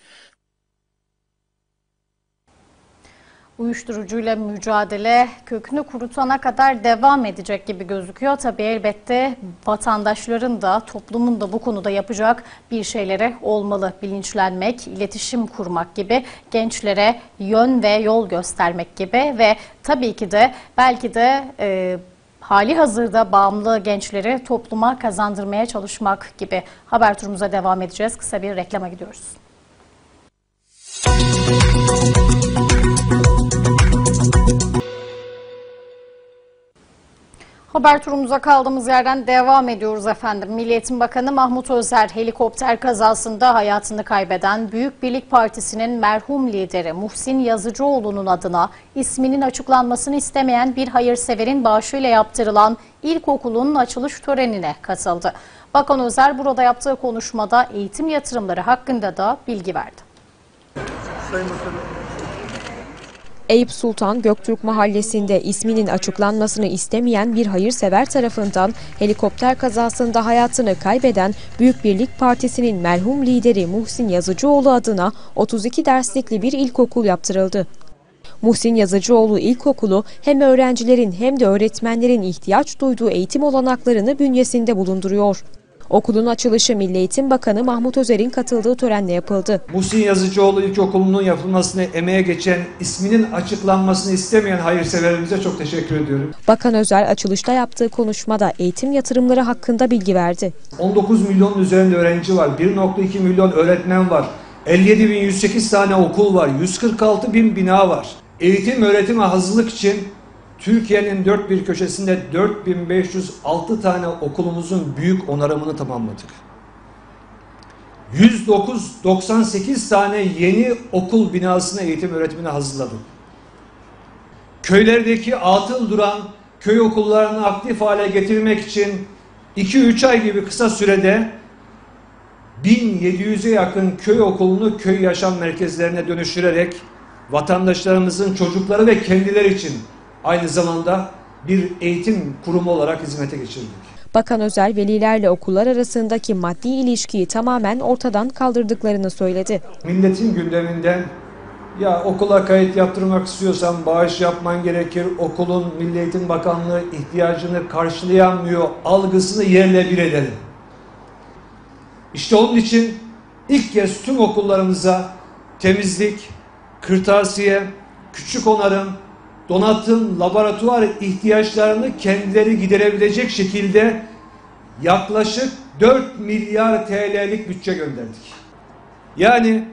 Uyuşturucuyla mücadele kökünü kurutana kadar devam edecek gibi gözüküyor. Tabii elbette vatandaşların da toplumun da bu konuda yapacak bir şeyleri olmalı. Bilinçlenmek, iletişim kurmak gibi, gençlere yön ve yol göstermek gibi ve tabii ki de belki de e, hali hazırda bağımlı gençleri topluma kazandırmaya çalışmak gibi. Haber turumuza devam edeceğiz. Kısa bir reklama gidiyoruz. Haber turumuza kaldığımız yerden devam ediyoruz efendim. Milli Eğitim Bakanı Mahmut Özer helikopter kazasında hayatını kaybeden Büyük Birlik Partisi'nin merhum lideri Muhsin Yazıcıoğlu'nun adına isminin açıklanmasını istemeyen bir hayırseverin bağışıyla yaptırılan ilkokulun açılış törenine katıldı. Bakan Özer burada yaptığı konuşmada eğitim yatırımları hakkında da bilgi verdi. Eyüp Sultan Göktürk Mahallesi'nde isminin açıklanmasını istemeyen bir hayırsever tarafından helikopter kazasında hayatını kaybeden Büyük Birlik Partisi'nin merhum lideri Muhsin Yazıcıoğlu adına 32 derslikli bir ilkokul yaptırıldı. Muhsin Yazıcıoğlu İlkokulu hem öğrencilerin hem de öğretmenlerin ihtiyaç duyduğu eğitim olanaklarını bünyesinde bulunduruyor. Okulun açılışı Milli Eğitim Bakanı Mahmut Özer'in katıldığı törenle yapıldı. Muhsin Yazıcıoğlu İlkokulu'nun yapılmasını emeğe geçen, isminin açıklanmasını istemeyen hayırseverimize çok teşekkür ediyorum. Bakan Özer açılışta yaptığı konuşmada eğitim yatırımları hakkında bilgi verdi. 19 milyonun üzerinde öğrenci var, 1.2 milyon öğretmen var, 57.108 tane okul var, 146 bin bina var. Eğitim öğretime hazırlık için Türkiye'nin dört bir köşesinde 4506 tane okulumuzun büyük onarımını tamamladık. 109 98 tane yeni okul binasını eğitim öğretimine hazırladık. Köylerdeki atıl duran köy okullarını aktif hale getirmek için 2-3 ay gibi kısa sürede 1700'e yakın köy okulunu köy yaşam merkezlerine dönüştürerek vatandaşlarımızın çocukları ve kendileri için aynı zamanda bir eğitim kurumu olarak hizmete geçirdik. Bakan Özer velilerle okullar arasındaki maddi ilişkiyi tamamen ortadan kaldırdıklarını söyledi. Milletin gündeminden ya okula kayıt yaptırmak istiyorsan bağış yapman gerekir. Okulun Milli Eğitim Bakanlığı ihtiyacını karşılayamıyor algısını yerle bir edelim. İşte onun için ilk kez tüm okullarımıza temizlik, kırtasiye, küçük onarım, donatım, laboratuvar ihtiyaçlarını kendileri giderebilecek şekilde yaklaşık 4 milyar TL'lik bütçe gönderdik. Yani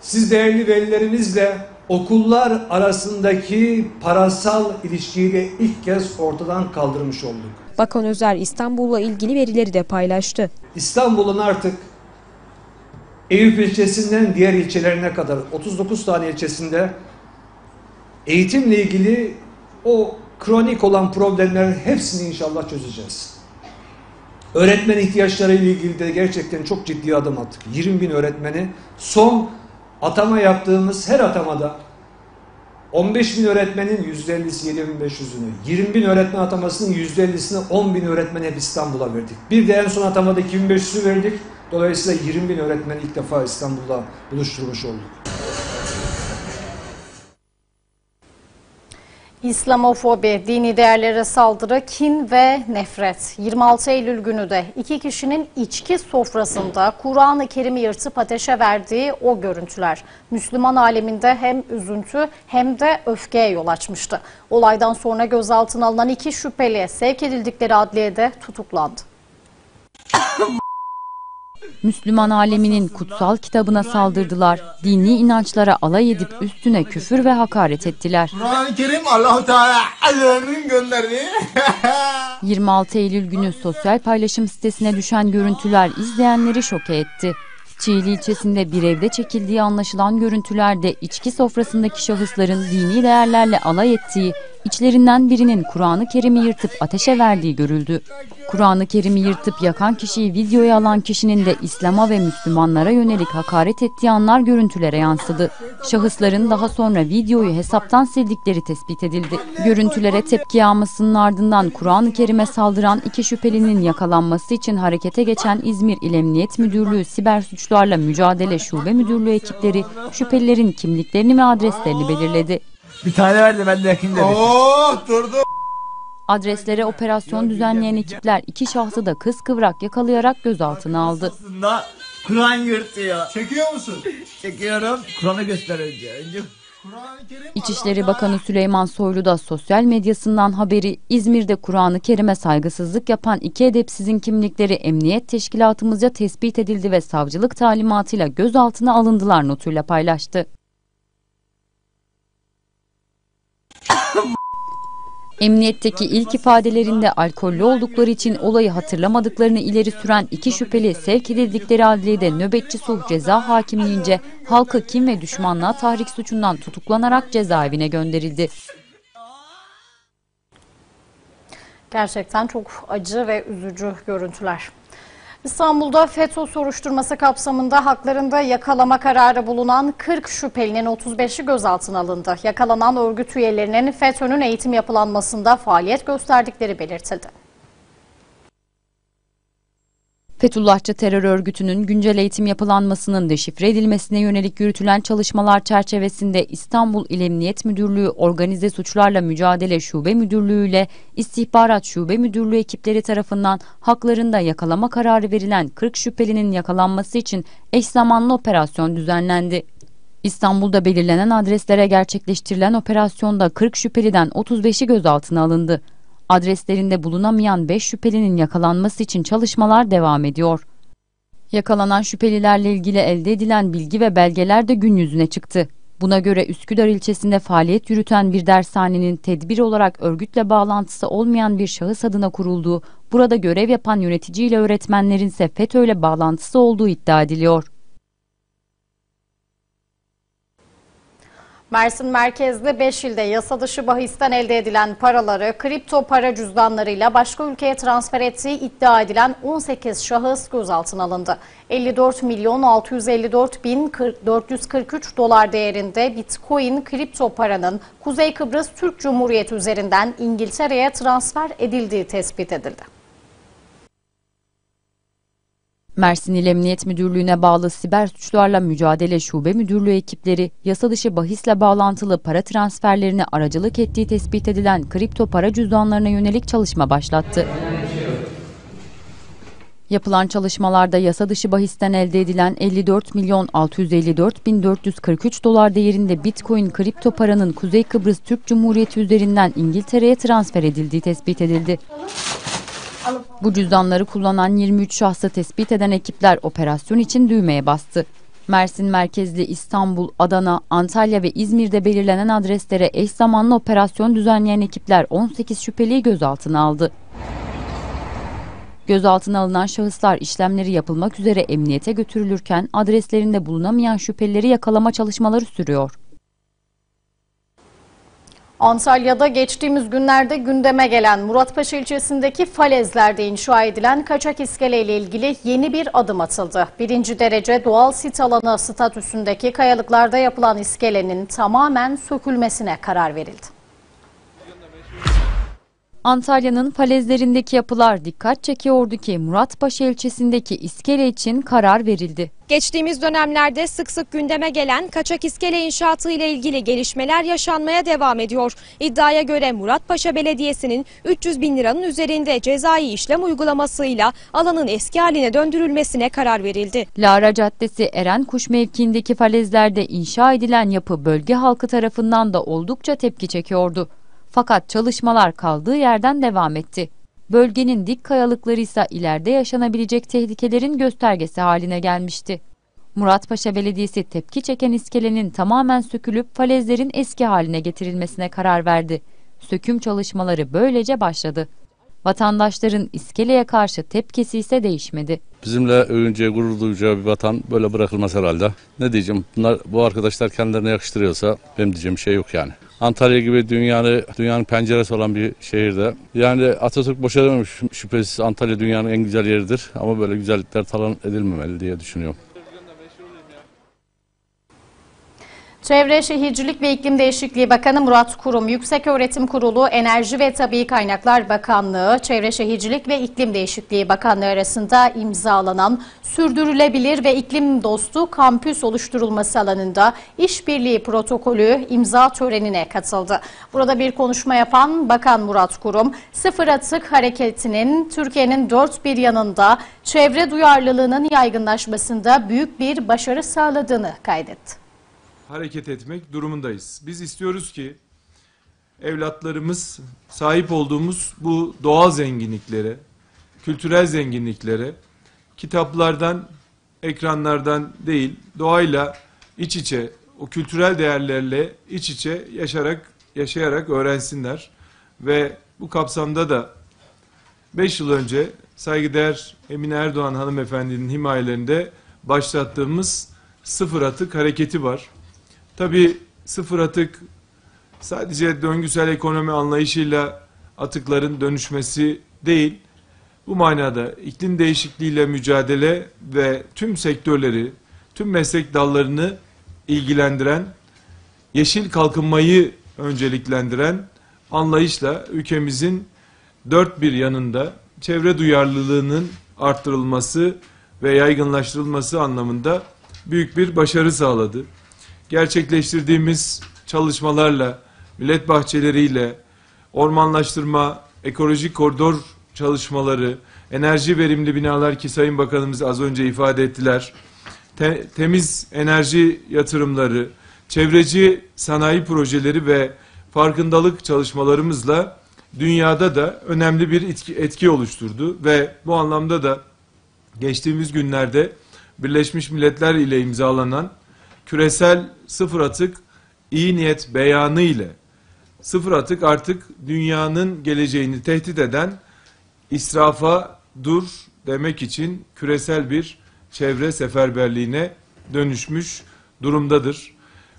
siz değerli velilerinizle okullar arasındaki parasal ilişkiyi de ilk kez ortadan kaldırmış olduk. Bakan Özer İstanbul'la ilgili verileri de paylaştı. İstanbul'un artık Eyüp ilçesinden diğer ilçelerine kadar 39 tane ilçesinde eğitimle ilgili o kronik olan problemlerin hepsini inşallah çözeceğiz. Öğretmen ihtiyaçları ile ilgili de gerçekten çok ciddi adım attık. 20 bin öğretmeni son atama yaptığımız her atamada 15 bin öğretmenin %50'si 7500'ünü, 20 bin öğretmen atamasının %50'sini 10 bin öğretmen hep İstanbul'a verdik. Bir de en son atamada 2500'ü verdik. Dolayısıyla 20 bin öğretmen ilk defa İstanbul'da buluşturmuş olduk. İslamofobi, dini değerlere saldırı, kin ve nefret. 26 Eylül günü de iki kişinin içki sofrasında Kur'an-ı Kerim'i yırtıp ateşe verdiği o görüntüler. Müslüman aleminde hem üzüntü hem de öfkeye yol açmıştı. Olaydan sonra gözaltına alınan iki şüpheli sevk edildikleri adliyede tutuklandı. Müslüman aleminin kutsal kitabına saldırdılar. Dini inançlara alay edip üstüne küfür ve hakaret ettiler. Kur'an-ı Kerim Allah-u Teala Allah'ın gönderdiği. 26 Eylül günü sosyal paylaşım sitesine düşen görüntüler izleyenleri şoke etti. Çiğli ilçesinde bir evde çekildiği anlaşılan görüntülerde içki sofrasındaki şahısların dini değerlerle alay ettiği, içlerinden birinin Kur'an-ı Kerim'i yırtıp ateşe verdiği görüldü. Kur'an-ı Kerim'i yırtıp yakan kişiyi videoya alan kişinin de İslam'a ve Müslümanlara yönelik hakaret ettiği anlar görüntülere yansıdı. Şahısların daha sonra videoyu hesaptan sildikleri tespit edildi. Görüntülere tepki yağmasının ardından Kur'an-ı Kerim'e saldıran iki şüphelinin yakalanması için harekete geçen İzmir İl Emniyet Müdürlüğü Siber Suçlarla Mücadele Şube Müdürlüğü ekipleri şüphelilerin kimliklerini ve adreslerini belirledi. Bir tane verdi ben de yakın dedim. Oh durdu. Adreslere operasyon düzenleyen ekipler iki şahsı da kıskıvrak yakalayarak gözaltına aldı. Aslında Kur'an yırtıyor. Çekiyor musun? Çekiyorum. Kur'an'ı göster önce. Önce İçişleri Bakanı Süleyman Soylu da sosyal medyasından haberi İzmir'de Kur'an-ı Kerim'e saygısızlık yapan iki edepsizin kimlikleri emniyet teşkilatımızca tespit edildi ve savcılık talimatıyla gözaltına alındılar notuyla paylaştı. Emniyetteki ilk ifadelerinde alkollü oldukları için olayı hatırlamadıklarını ileri süren iki şüpheli sevk edildikleri adliyede nöbetçi sulh ceza hakimliğince halkı kim ve düşmanlığa tahrik suçundan tutuklanarak cezaevine gönderildi. Gerçekten çok acı ve üzücü görüntüler. İstanbul'da FETÖ soruşturması kapsamında haklarında yakalama kararı bulunan 40 şüphelinin 35'i gözaltına alındı. Yakalanan örgüt üyelerinin FETÖ'nün eğitim yapılanmasında faaliyet gösterdikleri belirtildi. Fethullahçı terör örgütünün güncel eğitim yapılanmasının deşifre edilmesine yönelik yürütülen çalışmalar çerçevesinde İstanbul İl Emniyet Müdürlüğü Organize Suçlarla Mücadele Şube Müdürlüğü ile İstihbarat Şube Müdürlüğü ekipleri tarafından haklarında yakalama kararı verilen 40 şüphelinin yakalanması için eş zamanlı operasyon düzenlendi. İstanbul'da belirlenen adreslere gerçekleştirilen operasyonda 40 şüpheliden 35'i gözaltına alındı. Adreslerinde bulunamayan 5 şüphelinin yakalanması için çalışmalar devam ediyor. Yakalanan şüphelilerle ilgili elde edilen bilgi ve belgeler de gün yüzüne çıktı. Buna göre Üsküdar ilçesinde faaliyet yürüten bir dershanenin tedbir olarak örgütle bağlantısı olmayan bir şahıs adına kurulduğu, burada görev yapan yönetici ile öğretmenlerin ise FETÖ ile bağlantısı olduğu iddia ediliyor. Mersin merkezli 5 ilde yasa dışı bahisten elde edilen paraları kripto para cüzdanlarıyla başka ülkeye transfer ettiği iddia edilen 18 şahıs gözaltına alındı. 54 milyon 654 bin 443 dolar değerinde bitcoin kripto paranın Kuzey Kıbrıs Türk Cumhuriyeti üzerinden İngiltere'ye transfer edildiği tespit edildi. Mersin İl Emniyet Müdürlüğü'ne bağlı Siber Suçlarla Mücadele Şube Müdürlüğü ekipleri yasa dışı bahisle bağlantılı para transferlerine aracılık ettiği tespit edilen kripto para cüzdanlarına yönelik çalışma başlattı. Yapılan çalışmalarda yasa dışı bahisten elde edilen 54 milyon 654 bin 443 dolar değerinde bitcoin kripto paranın Kuzey Kıbrıs Türk Cumhuriyeti üzerinden İngiltere'ye transfer edildiği tespit edildi. Bu cüzdanları kullanan 23 şahsı tespit eden ekipler operasyon için düğmeye bastı. Mersin merkezli İstanbul, Adana, Antalya ve İzmir'de belirlenen adreslere eş zamanlı operasyon düzenleyen ekipler 18 şüpheliyi gözaltına aldı. Gözaltına alınan şahıslar işlemleri yapılmak üzere emniyete götürülürken adreslerinde bulunamayan şüphelileri yakalama çalışmaları sürüyor. Antalya'da geçtiğimiz günlerde gündeme gelen Muratpaşa ilçesindeki falezlerde inşa edilen kaçak iskele ile ilgili yeni bir adım atıldı. Birinci derece doğal sit alanı statüsündeki kayalıklarda yapılan iskelenin tamamen sökülmesine karar verildi. Antalya'nın falezlerindeki yapılar dikkat çekiyordu ki Muratpaşa ilçesindeki iskele için karar verildi. Geçtiğimiz dönemlerde sık sık gündeme gelen kaçak iskele inşaatı ile ilgili gelişmeler yaşanmaya devam ediyor. İddiaya göre Muratpaşa Belediyesi'nin 300 bin liranın üzerinde cezai işlem uygulamasıyla alanın eski haline döndürülmesine karar verildi. Lara Caddesi Erenkuş mevkiindeki falezlerde inşa edilen yapı bölge halkı tarafından da oldukça tepki çekiyordu. Fakat çalışmalar kaldığı yerden devam etti. Bölgenin dik kayalıkları ise ileride yaşanabilecek tehlikelerin göstergesi haline gelmişti. Muratpaşa Belediyesi tepki çeken iskelenin tamamen sökülüp falezlerin eski haline getirilmesine karar verdi. Söküm çalışmaları böylece başladı. Vatandaşların iskeleye karşı tepkisi ise değişmedi. Bizimle övünce gurur duyacağı bir vatan böyle bırakılmaz herhalde. Ne diyeceğim? Bunlar bu arkadaşlar kendilerine yakıştırıyorsa benim diyeceğim şey yok yani. Antalya gibi dünyanın dünyanın penceresi olan bir şehirde. Yani Atatürk boşa dememiş şüphesiz Antalya dünyanın en güzel yeridir ama böyle güzellikler talan edilmemeli diye düşünüyorum. Çevre Şehircilik ve İklim Değişikliği Bakanı Murat Kurum, Yükseköğretim Kurulu, Enerji ve Tabii Kaynaklar Bakanlığı, Çevre Şehircilik ve İklim Değişikliği Bakanlığı arasında imzalanan sürdürülebilir ve iklim dostu kampüs oluşturulması alanında işbirliği protokolü imza törenine katıldı. Burada bir konuşma yapan Bakan Murat Kurum, sıfır atık hareketinin Türkiye'nin dört bir yanında çevre duyarlılığının yaygınlaşmasında büyük bir başarı sağladığını kaydetti hareket etmek durumundayız. Biz istiyoruz ki evlatlarımız sahip olduğumuz bu doğal zenginliklere, kültürel zenginliklere kitaplardan, ekranlardan değil, doğayla iç içe, o kültürel değerlerle iç içe yaşayarak yaşayarak öğrensinler ve bu kapsamda da 5 yıl önce saygıdeğer Emine Erdoğan hanımefendinin himayelerinde başlattığımız sıfır atık hareketi var. Tabi sıfır atık sadece döngüsel ekonomi anlayışıyla atıkların dönüşmesi değil, bu manada iklim değişikliğiyle mücadele ve tüm sektörleri, tüm meslek dallarını ilgilendiren, yeşil kalkınmayı önceliklendiren anlayışla ülkemizin dört bir yanında çevre duyarlılığının arttırılması ve yaygınlaştırılması anlamında büyük bir başarı sağladı gerçekleştirdiğimiz çalışmalarla, millet bahçeleriyle, ormanlaştırma, ekolojik koridor çalışmaları, enerji verimli binalar ki Sayın Bakanımız az önce ifade ettiler, te temiz enerji yatırımları, çevreci sanayi projeleri ve farkındalık çalışmalarımızla dünyada da önemli bir etki, etki oluşturdu ve bu anlamda da geçtiğimiz günlerde Birleşmiş Milletler ile imzalanan küresel sıfır atık iyi niyet beyanı ile sıfır atık artık dünyanın geleceğini tehdit eden israfa dur demek için küresel bir çevre seferberliğine dönüşmüş durumdadır.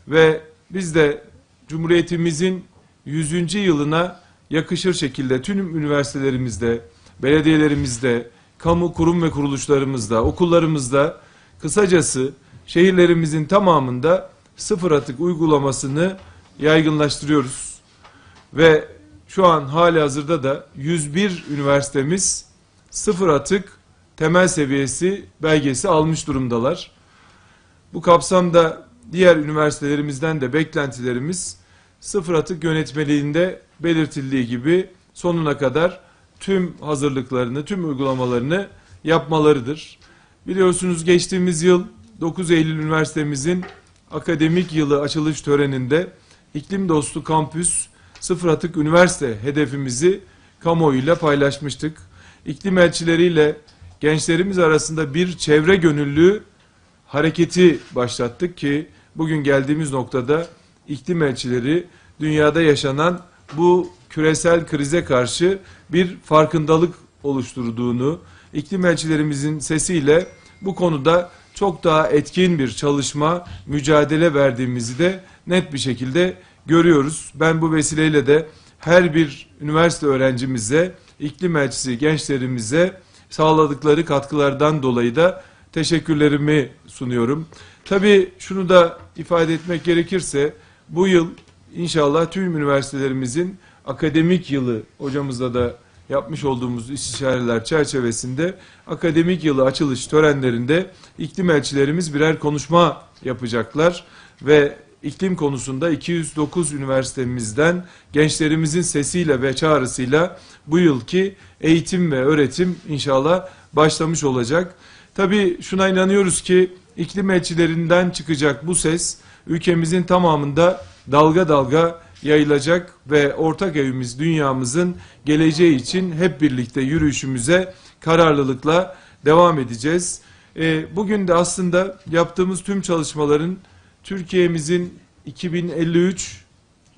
Ve biz de Cumhuriyetimizin 100. yılına yakışır şekilde tüm üniversitelerimizde, belediyelerimizde, kamu kurum ve kuruluşlarımızda, okullarımızda kısacası şehirlerimizin tamamında sıfır atık uygulamasını yaygınlaştırıyoruz. Ve şu an hali hazırda da 101 üniversitemiz sıfır atık temel seviyesi belgesi almış durumdalar. Bu kapsamda diğer üniversitelerimizden de beklentilerimiz sıfır atık yönetmeliğinde belirtildiği gibi sonuna kadar tüm hazırlıklarını, tüm uygulamalarını yapmalarıdır. Biliyorsunuz geçtiğimiz yıl 9 Eylül Üniversitemizin akademik yılı açılış töreninde iklim dostu kampüs sıfır atık üniversite hedefimizi kamuoyuyla paylaşmıştık. İklim elçileriyle gençlerimiz arasında bir çevre gönüllü hareketi başlattık ki bugün geldiğimiz noktada iklim elçileri dünyada yaşanan bu küresel krize karşı bir farkındalık oluşturduğunu, iklim elçilerimizin sesiyle bu konuda çok daha etkin bir çalışma, mücadele verdiğimizi de net bir şekilde görüyoruz. Ben bu vesileyle de her bir üniversite öğrencimize, iklim elçisi gençlerimize sağladıkları katkılardan dolayı da teşekkürlerimi sunuyorum. Tabii şunu da ifade etmek gerekirse bu yıl inşallah tüm üniversitelerimizin akademik yılı hocamızla da yapmış olduğumuz istişareler çerçevesinde akademik yılı açılış törenlerinde iklim elçilerimiz birer konuşma yapacaklar ve iklim konusunda 209 üniversitemizden gençlerimizin sesiyle ve çağrısıyla bu yılki eğitim ve öğretim inşallah başlamış olacak. Tabii şuna inanıyoruz ki iklim elçilerinden çıkacak bu ses ülkemizin tamamında dalga dalga yayılacak ve ortak evimiz dünyamızın geleceği için hep birlikte yürüyüşümüze kararlılıkla devam edeceğiz. E, bugün de aslında yaptığımız tüm çalışmaların Türkiye'mizin 2053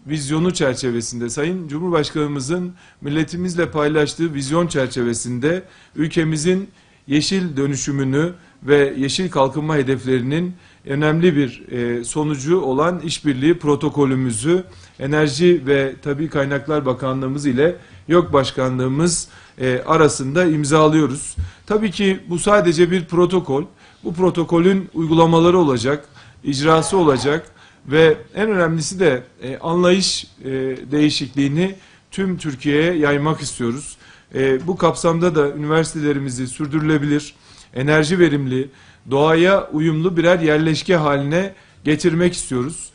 vizyonu çerçevesinde Sayın Cumhurbaşkanımızın milletimizle paylaştığı vizyon çerçevesinde ülkemizin yeşil dönüşümünü ve yeşil kalkınma hedeflerinin önemli bir e, sonucu olan işbirliği protokolümüzü Enerji ve Tabi Kaynaklar Bakanlığımız ile YÖK Başkanlığımız e, arasında imzalıyoruz. Tabii ki bu sadece bir protokol. Bu protokolün uygulamaları olacak, icrası olacak ve en önemlisi de e, anlayış değişikliğini tüm Türkiye'ye yaymak istiyoruz. Bu kapsamda da üniversitelerimizi sürdürülebilir, enerji verimli, doğaya uyumlu birer yerleşke haline getirmek istiyoruz.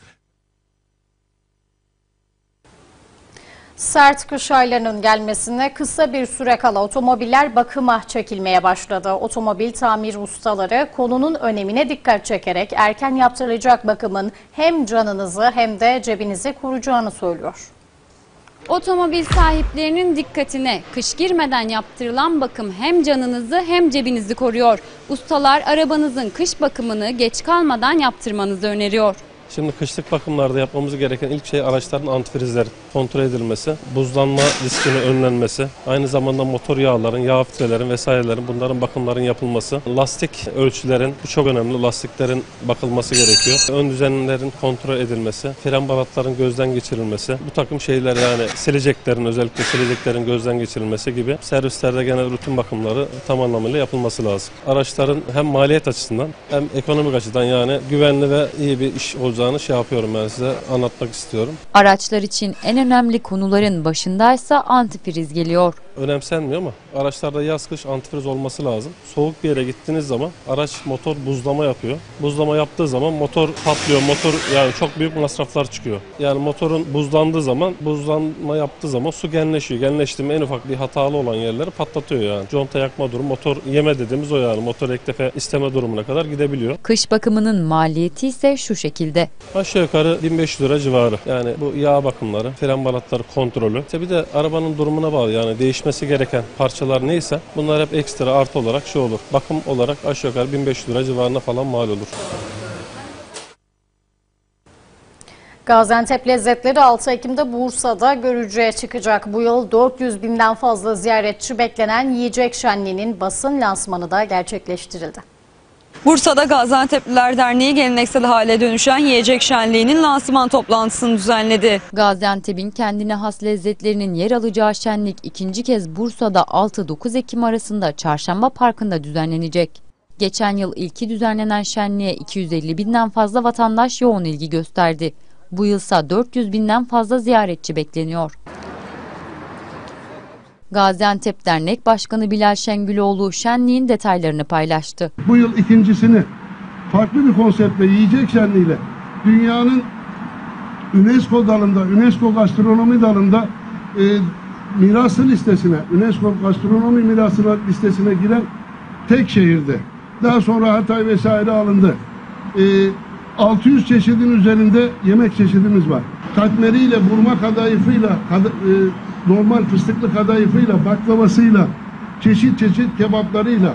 Sert kış aylarının gelmesine kısa bir süre kala otomobiller bakıma çekilmeye başladı. Otomobil tamir ustaları konunun önemine dikkat çekerek erken yaptırılacak bakımın hem canınızı hem de cebinizi koruyacağını söylüyor. Otomobil sahiplerinin dikkatine kış girmeden yaptırılan bakım hem canınızı hem cebinizi koruyor. Ustalar arabanızın kış bakımını geç kalmadan yaptırmanızı öneriyor. Şimdi kışlık bakımlarda yapmamız gereken ilk şey araçların antifrizlerin kontrol edilmesi, buzlanma riskinin önlenmesi, aynı zamanda motor yağların, yağ filtrelerin vesairelerin bunların bakımların yapılması, lastik ölçülerin, bu çok önemli, lastiklerin bakılması gerekiyor. Ön düzenlerin kontrol edilmesi, fren balatların gözden geçirilmesi, bu takım şeyler yani sileceklerin özellikle sileceklerin gözden geçirilmesi gibi servislerde genel rutin bakımları tam anlamıyla yapılması lazım. Araçların hem maliyet açısından hem ekonomik açıdan yani güvenli ve iyi bir iş olacağını şey yapıyorum ben size anlatmak istiyorum. Araçlar için en önemli konuların başındaysa antifriz geliyor. Önemsenmiyor ama araçlarda yaz kış antifriz olması lazım. Soğuk bir yere gittiğiniz zaman araç motor buzlama yapıyor. Buzlama yaptığı zaman motor patlıyor. Motor yani çok büyük masraflar çıkıyor. Yani motorun buzlandığı zaman buzlanma yaptığı zaman su genleşiyor. Genleşti mi en ufak bir hatalı olan yerleri patlatıyor yani. Conta yakma durum, motor yeme dediğimiz o yani. Motor eklefe isteme durumuna kadar gidebiliyor. Kış bakımının maliyeti ise şu şekilde. Aşağı yukarı 1500 lira civarı. Yani bu yağ bakımları, fren balatları kontrolü. İşte bir de arabanın durumuna bağlı yani değişmesi gereken parçalar neyse bunlar hep ekstra artı olarak şu olur. Bakım olarak aşağı yukarı 1500 lira civarına falan mal olur. Gaziantep lezzetleri 6 Ekim'de Bursa'da görücüye çıkacak. Bu yıl 400 binden fazla ziyaretçi beklenen yiyecek şenliğinin basın lansmanı da gerçekleştirildi. Bursa'da Gaziantep'liler Derneği geleneksel hale dönüşen yiyecek şenliğinin lansman toplantısını düzenledi. Gaziantep'in kendine has lezzetlerinin yer alacağı şenlik ikinci kez Bursa'da 6-9 Ekim arasında Çarşamba Parkı'nda düzenlenecek. Geçen yıl ilki düzenlenen şenliğe 250 binden fazla vatandaş yoğun ilgi gösterdi. Bu yılsa 400 binden fazla ziyaretçi bekleniyor. Gaziantep Dernek Başkanı Bilal Şengüloğlu şenliğin detaylarını paylaştı. Bu yıl ikincisini farklı bir konseptle yiyecek şenliğiyle dünyanın UNESCO dalında, UNESCO gastronomi dalında e, mirası listesine, UNESCO gastronomi mirası listesine giren tek şehirde. Daha sonra Hatay vesaire alındı. E, 600 çeşidin üzerinde yemek çeşidimiz var. Katmeriyle, burma kadayıfıyla, kad, e, normal fıstıklı kadayıfıyla, baklavasıyla, çeşit çeşit kebaplarıyla,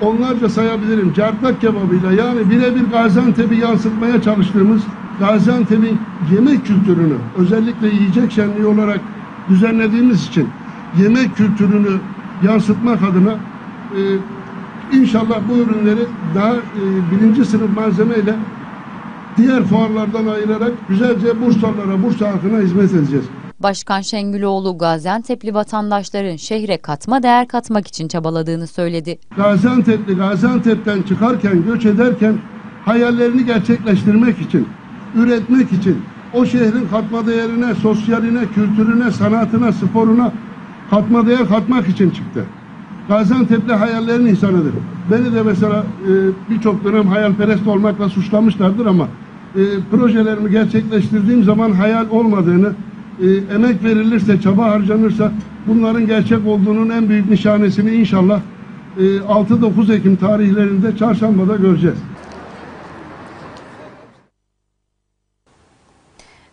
onlarca sayabilirim. Cartlak kebabıyla yani birebir Gaziantep'i yansıtmaya çalıştığımız Gaziantep'in yemek kültürünü özellikle yiyecek şenliği olarak düzenlediğimiz için yemek kültürünü yansıtmak adına e, inşallah bu ürünleri daha e, birinci sınıf malzemeyle diğer fuarlardan ayırarak güzelce Bursalılara, Bursa halkına hizmet edeceğiz. Başkan Şengüloğlu Gaziantep'li vatandaşların şehre katma değer katmak için çabaladığını söyledi. Gaziantep'li Gaziantep'ten çıkarken, göç ederken hayallerini gerçekleştirmek için, üretmek için, o şehrin katma değerine, sosyaline, kültürüne, sanatına, sporuna katma değer katmak için çıktı. Gaziantep'li hayallerin insanıdır. Beni de mesela e, birçok dönem hayalperest olmakla suçlamışlardır ama e, projelerimi gerçekleştirdiğim zaman hayal olmadığını, e, emek verilirse, çaba harcanırsa bunların gerçek olduğunun en büyük nişanesini inşallah e, 6-9 Ekim tarihlerinde çarşambada göreceğiz.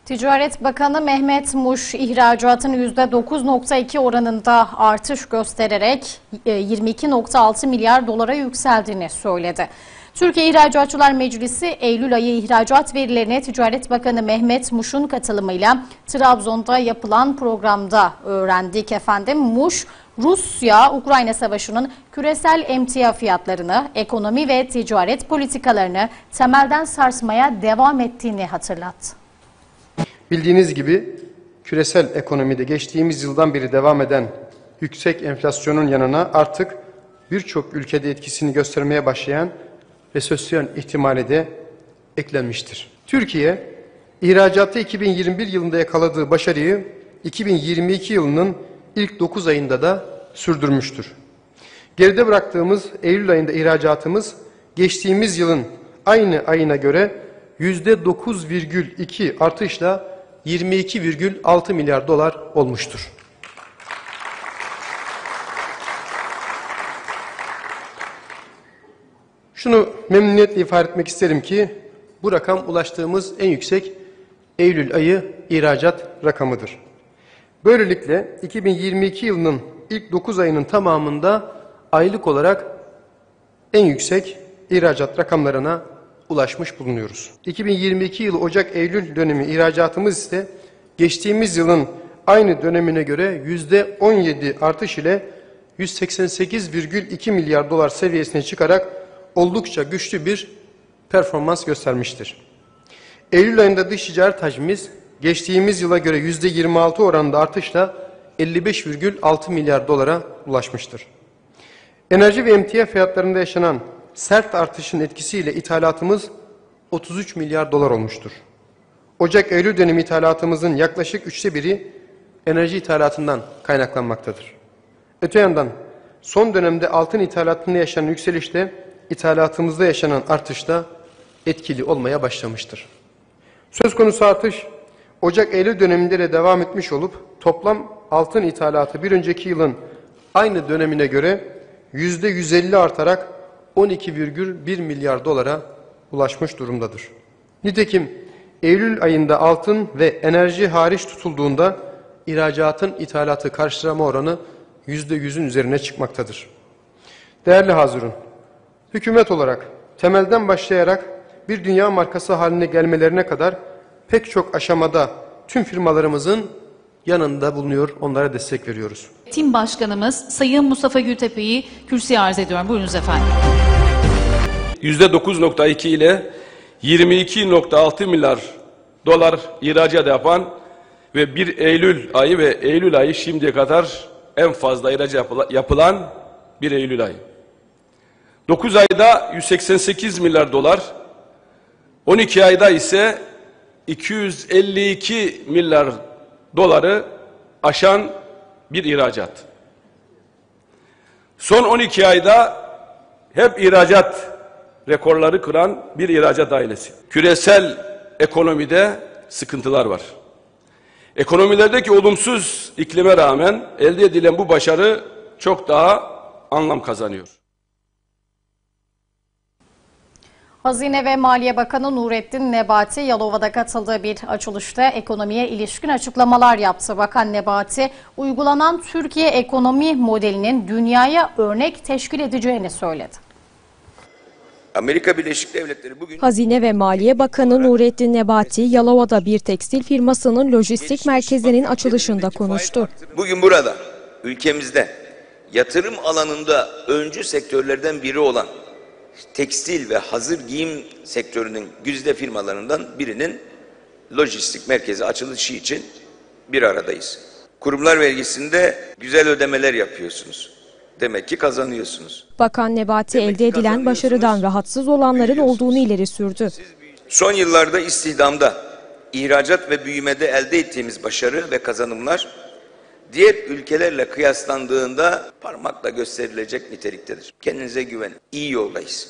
Ticaret Bakanı Mehmet Muş ihracatın %9.2 oranında artış göstererek e, 22.6 milyar dolara yükseldiğini söyledi. Türkiye İhracatçılar Meclisi Eylül ayı ihracat verilerini Ticaret Bakanı Mehmet Muş'un katılımıyla Trabzon'da yapılan programda öğrendik efendim. Muş, Rusya-Ukrayna savaşının küresel emtia fiyatlarını, ekonomi ve ticaret politikalarını temelden sarsmaya devam ettiğini hatırlattı. Bildiğiniz gibi küresel ekonomide geçtiğimiz yıldan beri devam eden yüksek enflasyonun yanına artık birçok ülkede etkisini göstermeye başlayan resesyon ihtimali de eklenmiştir. Türkiye, ihracatı 2021 yılında yakaladığı başarıyı 2022 yılının ilk 9 ayında da sürdürmüştür. Geride bıraktığımız Eylül ayında ihracatımız geçtiğimiz yılın aynı ayına göre %9,2 artışla 22,6 milyar dolar olmuştur. Şunu memnuniyetle ifade etmek isterim ki bu rakam ulaştığımız en yüksek Eylül ayı ihracat rakamıdır. Böylelikle 2022 yılının ilk 9 ayının tamamında aylık olarak en yüksek ihracat rakamlarına ulaşmış bulunuyoruz. 2022 yılı Ocak-Eylül dönemi ihracatımız ise geçtiğimiz yılın aynı dönemine göre %17 artış ile 188,2 milyar dolar seviyesine çıkarak oldukça güçlü bir performans göstermiştir. Eylül ayında dış ticaret hacmimiz geçtiğimiz yıla göre %26 oranında artışla 55,6 milyar dolara ulaşmıştır. Enerji ve emtia fiyatlarında yaşanan sert artışın etkisiyle ithalatımız 33 milyar dolar olmuştur. Ocak-Eylül dönemi ithalatımızın yaklaşık üçte biri enerji ithalatından kaynaklanmaktadır. Öte yandan son dönemde altın ithalatında yaşanan yükselişte ithalatımızda yaşanan artışta etkili olmaya başlamıştır. Söz konusu artış Ocak-Eylül döneminde de devam etmiş olup toplam altın ithalatı bir önceki yılın aynı dönemine göre yüzde 150 artarak 12,1 milyar dolara ulaşmış durumdadır. Nitekim Eylül ayında altın ve enerji hariç tutulduğunda ihracatın ithalatı karşılama oranı %100'ün üzerine çıkmaktadır. Değerli hazırın, hükümet olarak temelden başlayarak bir dünya markası haline gelmelerine kadar pek çok aşamada tüm firmalarımızın yanında bulunuyor, onlara destek veriyoruz. Tim Başkanımız Sayın Mustafa Gültepe'yi kürsüye arz ediyorum. Buyurunuz efendim. %9.2 ile 22.6 milyar dolar ihracat yapan ve 1 Eylül ayı ve Eylül ayı şimdiye kadar en fazla ihracat yapılan bir Eylül ayı. 9 ayda 188 milyar dolar, 12 ayda ise 252 milyar doları aşan bir ihracat. Son 12 ayda hep ihracat rekorları kıran bir ihracat ailesi. Küresel ekonomide sıkıntılar var. Ekonomilerdeki olumsuz iklime rağmen elde edilen bu başarı çok daha anlam kazanıyor. Hazine ve Maliye Bakanı Nurettin Nebati Yalova'da katıldığı bir açılışta ekonomiye ilişkin açıklamalar yaptı. Bakan Nebati uygulanan Türkiye ekonomi modelinin dünyaya örnek teşkil edeceğini söyledi. Amerika Birleşik Devletleri bugün Hazine ve Maliye Bakanı Nurettin Nebati, Yalova'da bir tekstil firmasının lojistik merkezinin açılışında konuştu. Bugün burada ülkemizde yatırım alanında öncü sektörlerden biri olan tekstil ve hazır giyim sektörünün güzide firmalarından birinin lojistik merkezi açılışı için bir aradayız. Kurumlar vergisinde güzel ödemeler yapıyorsunuz. Demek ki kazanıyorsunuz. Bakan Nebati elde edilen başarıdan rahatsız olanların olduğunu ileri sürdü. Son yıllarda istihdamda ihracat ve büyümede elde ettiğimiz başarı ve kazanımlar diğer ülkelerle kıyaslandığında parmakla gösterilecek niteliktedir. Kendinize güvenin. İyi yoldayız.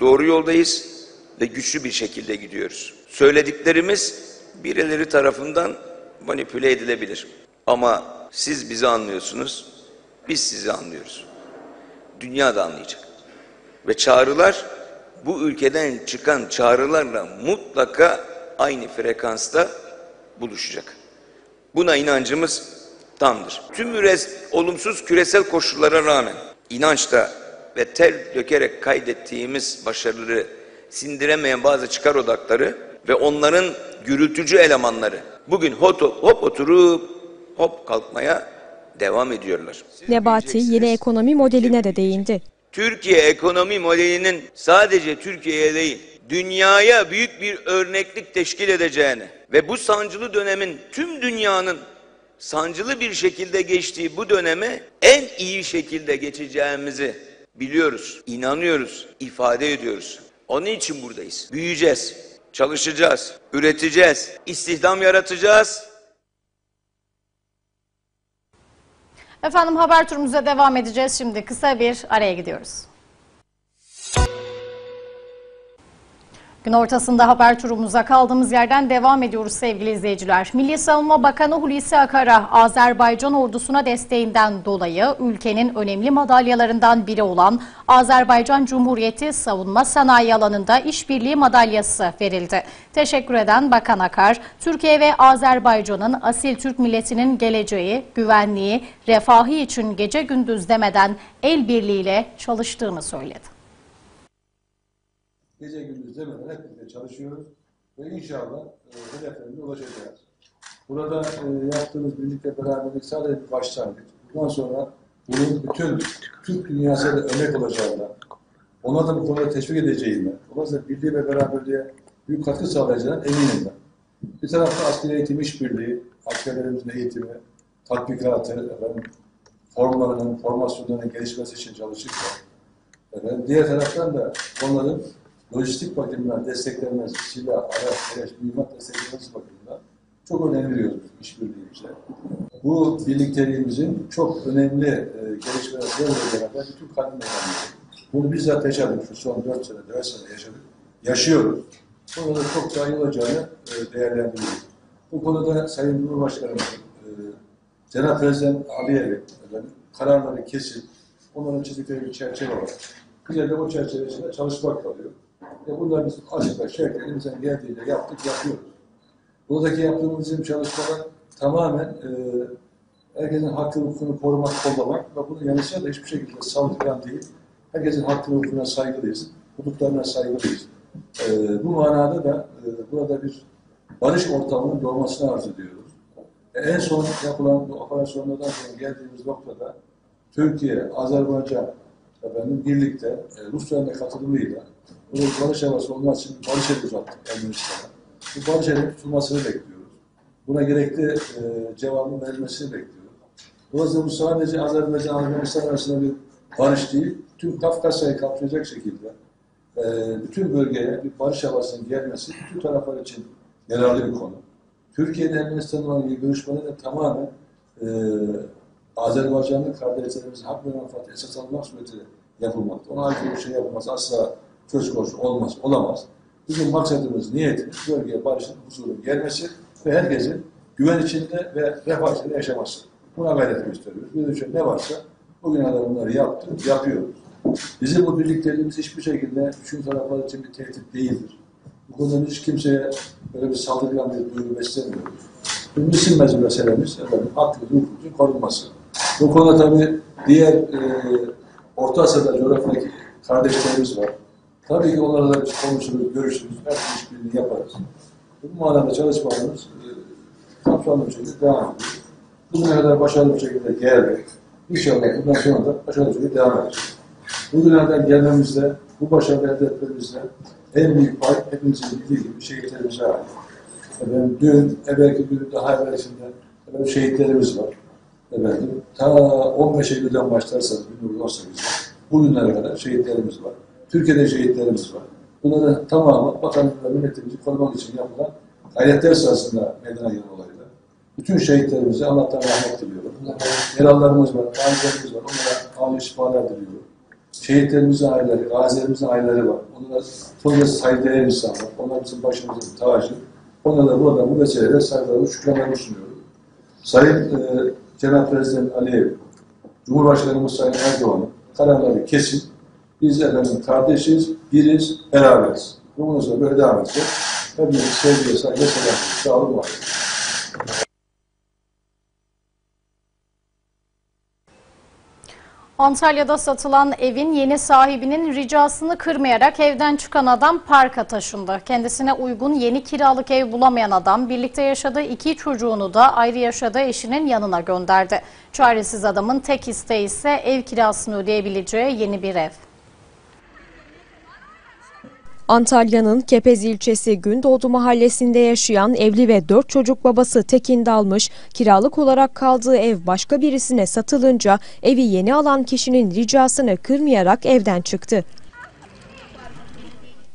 Doğru yoldayız ve güçlü bir şekilde gidiyoruz. Söylediklerimiz birileri tarafından manipüle edilebilir. Ama siz bizi anlıyorsunuz, biz sizi anlıyoruz. Dünya da anlayacak. Ve çağrılar bu ülkeden çıkan çağrılarla mutlaka aynı frekansta buluşacak. Buna inancımız tamdır. Tüm üres, olumsuz küresel koşullara rağmen inançta ve ter dökerek kaydettiğimiz başarıları sindiremeyen bazı çıkar odakları ve onların gürültücü elemanları bugün hop, hop oturup hop kalkmaya devam ediyorlar. Nebati yeni ekonomi modeline de değindi. Türkiye ekonomi modelinin sadece Türkiye'ye değil, dünyaya büyük bir örneklik teşkil edeceğini ve bu sancılı dönemin tüm dünyanın sancılı bir şekilde geçtiği bu dönemi en iyi şekilde geçeceğimizi biliyoruz, inanıyoruz, ifade ediyoruz. Onun için buradayız. Büyüyeceğiz, çalışacağız, üreteceğiz, istihdam yaratacağız, Efendim haber turumuza devam edeceğiz. Şimdi kısa bir araya gidiyoruz. Gün ortasında haber turumuza kaldığımız yerden devam ediyoruz sevgili izleyiciler. Milli Savunma Bakanı Hulusi Akar'a Azerbaycan ordusuna desteğinden dolayı ülkenin önemli madalyalarından biri olan Azerbaycan Cumhuriyeti Savunma Sanayi alanında işbirliği madalyası verildi. Teşekkür eden Bakan Akar, Türkiye ve Azerbaycan'ın asil Türk milletinin geleceği, güvenliği, refahı için gece gündüz demeden el birliğiyle çalıştığını söyledi. Gece gündüz demeden hep birlikte çalışıyoruz ve inşallah e, hedeflerine ulaşacağız. Burada e, yaptığımız birlikte beraberlik sadece bir başlangıç. Bundan sonra bunun bütün Türk dünyasına da örnek olacağından, ona da bu konuda teşvik edeceğinden, dolayısıyla birliği ve beraberliğe büyük katkı sağlayacağından eminim ben. Bir tarafta askeri eğitim işbirliği, askerlerimizin eğitimi, tatbikatı, efendim, formlarının, formasyonlarının gelişmesi için çalışırken, diğer taraftan da onların lojistik bakımından desteklenmesi, silah, araç, gereç, mühimmat desteklenmesi bakımından çok önemli biliyoruz işbirliğimize. Bu birlikteliğimizin çok önemli e, gelişmelerle beraber bütün kadın önemli. Bunu bizzat yaşadık. Şu son 4 sene, 4 sene yaşadık. Yaşıyoruz. Burada da çok daha iyi olacağını e, değerlendiriyoruz. Bu konuda Sayın Cumhurbaşkanımızın, e, Cenab-ı Prezident efendim, kararları kesin, onların çizdikleri bir çerçeve var. Bize de o çerçevesinde çalışmak kalıyor. Ve bunları biz açıkla şekli elimizden geldiğince yaptık, yapıyoruz. Buradaki yaptığımız bizim çalışmalar tamamen e, herkesin hakkı hukukunu korumak, kollamak ve bunun yanı sıra da hiçbir şekilde saldırgan değil. Herkesin hakkı hukukuna saygılıyız, hukuklarına saygılıyız. E, bu manada da e, burada bir barış ortamının doğmasını arzu ediyoruz. E, en son yapılan bu operasyonlardan sonra geldiğimiz noktada Türkiye, Azerbaycan efendim, birlikte e, Rusya'nın katılımıyla bir barış havası olması için barış eli uzattık Ermenistan'a. Bu barış eli tutulmasını bekliyoruz. Buna gerekli e, cevabın verilmesini bekliyoruz. Dolayısıyla bu sadece Azerbaycan Ermenistan arasında bir barış değil, tüm Kafkasya'yı kapsayacak şekilde e, bütün bölgeye bir barış havasının gelmesi bütün taraflar için yararlı bir konu. Türkiye'de Ermenistan'la olan görüşmeler de tamamen e, Azerbaycanlı kardeşlerimizin hak ve menfaati esas almak suretiyle yapılmakta. Ona aykırı bir şey yapılmaz asla söz konusu olmaz, olamaz. Bizim maksadımız, niyetimiz bölgeye barışın, huzurun gelmesi ve herkesin güven içinde ve refah içinde yaşaması. Buna gayret gösteriyoruz. Bir için ne varsa bugüne kadar bunları yaptık, yapıyoruz. Bizim bu birlikteliğimiz hiçbir şekilde üçüncü taraflar için bir tehdit değildir. Bu konuda hiç kimseye böyle bir saldırgan bir duygu beslemiyoruz. Bizim isimmez meselemiz efendim, hakkı, hukukun korunması. Bu konuda tabii diğer e, Orta Asya'da coğrafyadaki kardeşlerimiz var. Tabii ki onlarla da konuşuruz, görüşürüz, her türlü işbirliğini yaparız. Bu manada çalışmalarımız e, kapsamlı bir şekilde devam ediyor. Bugüne kadar başarılı bir şekilde geldik. İnşallah bundan sonra da başarılı bir şekilde devam edeceğiz. Bugüne kadar gelmemizde, bu başarılı elde etmemizde en büyük pay hepimizin bildiği gibi şehitlerimize ait. Efendim, dün, evvelki gün daha evvelinde efendim, şehitlerimiz var. Efendim, ta 15 Eylül'den başlarsanız 1918'de bugünlere kadar şehitlerimiz var. Türkiye'de şehitlerimiz var. Bunların tamamı vatanımızla milletimizi korumak için yapılan gayretler sırasında meydana gelen olaylar. Bütün şehitlerimize Allah'tan rahmet diliyorum. Yaralılarımız var, gazilerimiz var. Onlara aile şifalar diliyorum. Şehitlerimizin aileleri, gazilerimizin aileleri var. Onlara son kez saygıdeğer insanlar. Onlar bizim başımızın tacı. Onlara da burada bu vesileyle saygılarımı, şükranlarımı sunuyorum. Sayın e, Cenab Prezident Aliyev, Cumhurbaşkanımız Sayın Erdoğan'ın kararları kesin. Biz efendim kardeşiz, biriz, beraberiz. Sonra böyle devam edecek. Hepinize sevgiyle, saygıyla selam. Sağ olun, var. Antalya'da satılan evin yeni sahibinin ricasını kırmayarak evden çıkan adam parka taşındı. Kendisine uygun yeni kiralık ev bulamayan adam birlikte yaşadığı iki çocuğunu da ayrı yaşadığı eşinin yanına gönderdi. Çaresiz adamın tek isteği ise ev kirasını ödeyebileceği yeni bir ev. Antalya'nın Kepez ilçesi Gündoğdu mahallesinde yaşayan evli ve dört çocuk babası Tekin Dalmış, kiralık olarak kaldığı ev başka birisine satılınca evi yeni alan kişinin ricasını kırmayarak evden çıktı.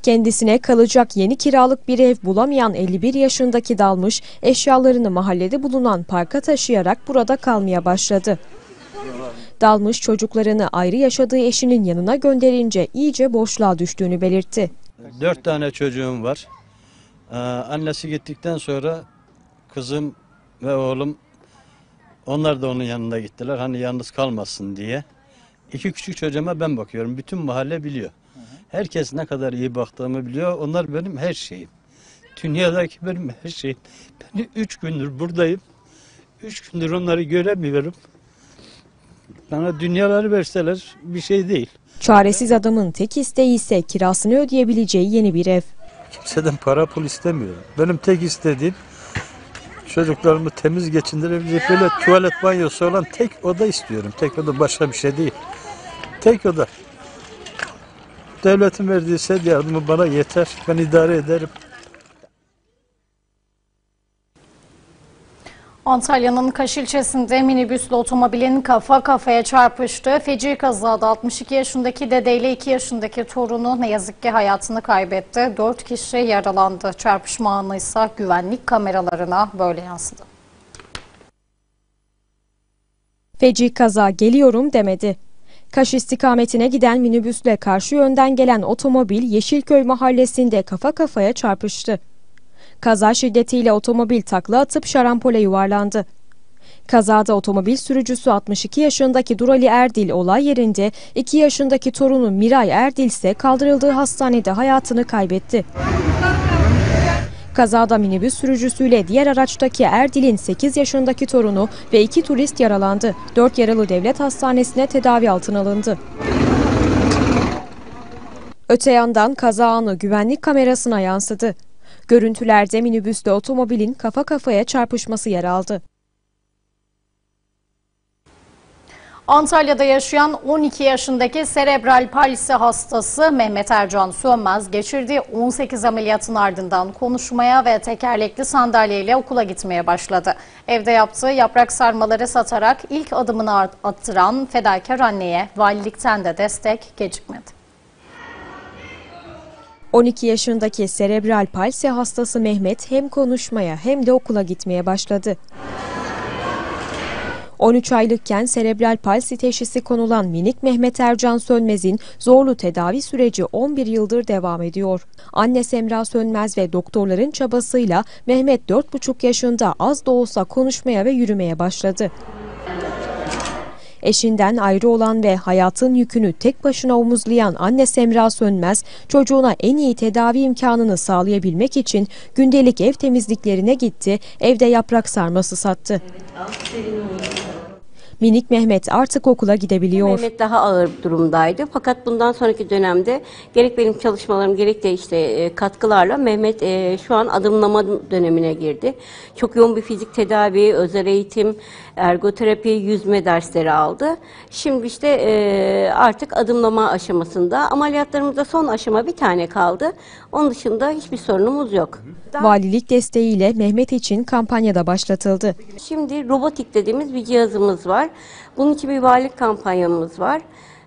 Kendisine kalacak yeni kiralık bir ev bulamayan 51 yaşındaki Dalmış, eşyalarını mahallede bulunan parka taşıyarak burada kalmaya başladı. Dalmış çocuklarını ayrı yaşadığı eşinin yanına gönderince iyice boşluğa düştüğünü belirtti. Dört tane çocuğum var. Ee, annesi gittikten sonra kızım ve oğlum onlar da onun yanına gittiler. Hani yalnız kalmasın diye. İki küçük çocuğuma ben bakıyorum. Bütün mahalle biliyor. Herkes ne kadar iyi baktığımı biliyor. Onlar benim her şeyim. Dünyadaki benim her şeyim. Ben üç gündür buradayım. Üç gündür onları göremiyorum. Bana dünyaları verseler bir şey değil. Çaresiz adamın tek isteği ise kirasını ödeyebileceği yeni bir ev. Kimseden para pul istemiyorum. Benim tek istediğim çocuklarımı temiz geçindirebilecek böyle tuvalet banyosu olan tek oda istiyorum. Tek oda başka bir şey değil. Tek oda. Devletin verdiği sed yardımı bana yeter. Ben idare ederim. Antalya'nın Kaş ilçesinde minibüsle otomobilin kafa kafaya çarpıştı. Feci kazada 62 yaşındaki dedeyle 2 yaşındaki torunu ne yazık ki hayatını kaybetti. 4 kişi yaralandı. Çarpışma anı ise güvenlik kameralarına böyle yansıdı. Feci kaza geliyorum demedi. Kaş istikametine giden minibüsle karşı yönden gelen otomobil Yeşilköy mahallesinde kafa kafaya çarpıştı. Kaza şiddetiyle otomobil takla atıp şarampole yuvarlandı. Kazada otomobil sürücüsü 62 yaşındaki Durali Erdil olay yerinde, 2 yaşındaki torunu Miray Erdil ise kaldırıldığı hastanede hayatını kaybetti. Kazada minibüs sürücüsüyle diğer araçtaki Erdil'in 8 yaşındaki torunu ve 2 turist yaralandı. 4 yaralı devlet hastanesine tedavi altına alındı. Öte yandan kaza anı güvenlik kamerasına yansıdı. Görüntülerde minibüsle otomobilin kafa kafaya çarpışması yer aldı. Antalya'da yaşayan 12 yaşındaki serebral palsi hastası Mehmet Ercan Sönmez geçirdiği 18 ameliyatın ardından konuşmaya ve tekerlekli sandalyeyle okula gitmeye başladı. Evde yaptığı yaprak sarmaları satarak ilk adımını attıran fedakar anneye valilikten de destek gecikmedi. 12 yaşındaki serebral palsi hastası Mehmet hem konuşmaya hem de okula gitmeye başladı. 13 aylıkken serebral palsi teşhisi konulan minik Mehmet Ercan Sönmez'in zorlu tedavi süreci 11 yıldır devam ediyor. Anne Semra Sönmez ve doktorların çabasıyla Mehmet 4,5 yaşında az da olsa konuşmaya ve yürümeye başladı. Eşinden ayrı olan ve hayatın yükünü tek başına omuzlayan anne Semra Sönmez, çocuğuna en iyi tedavi imkanını sağlayabilmek için gündelik ev temizliklerine gitti, evde yaprak sarması sattı. Minik Mehmet artık okula gidebiliyor. Mehmet daha ağır durumdaydı. Fakat bundan sonraki dönemde gerek benim çalışmalarım gerek de işte e, katkılarla Mehmet e, şu an adımlama dönemine girdi. Çok yoğun bir fizik tedavi, özel eğitim, ergoterapi, yüzme dersleri aldı. Şimdi işte e, artık adımlama aşamasında. Ameliyatlarımızda son aşama bir tane kaldı. Onun dışında hiçbir sorunumuz yok. Valilik desteğiyle Mehmet için kampanyada başlatıldı. Şimdi robotik dediğimiz bir cihazımız var. Bunun için bir valilik kampanyamız var.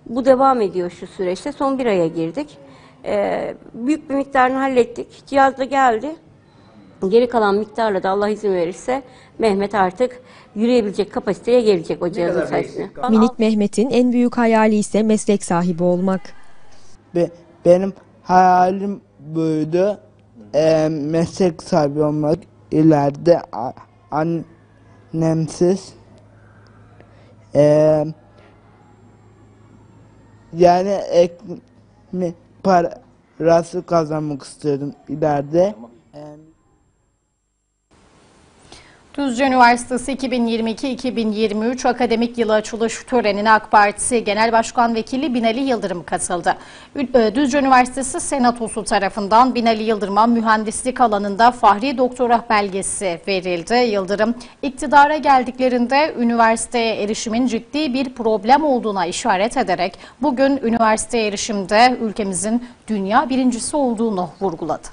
Bu devam ediyor şu süreçte. Son bir aya girdik. Ee, büyük bir miktarını hallettik. Cihaz da geldi. Geri kalan miktarla da Allah izin verirse Mehmet artık yürüyebilecek kapasiteye gelecek o cihazın sayesinde. Minik Mehmet'in en büyük hayali ise meslek sahibi olmak. Be- benim hayalim buydu. Ee, meslek sahibi olmak. ileride annemsiz. Ee, yani ekmek parası kazanmak istiyordum ileride. Ee, Düzce Üniversitesi 2022-2023 akademik yılı açılış törenine AK Parti Genel Başkan Vekili Binali Yıldırım katıldı. E, Düzce Üniversitesi Senatosu tarafından Binali Yıldırım'a mühendislik alanında Fahri Doktora belgesi verildi. Yıldırım, iktidara geldiklerinde üniversiteye erişimin ciddi bir problem olduğuna işaret ederek bugün üniversiteye erişimde ülkemizin dünya birincisi olduğunu vurguladı.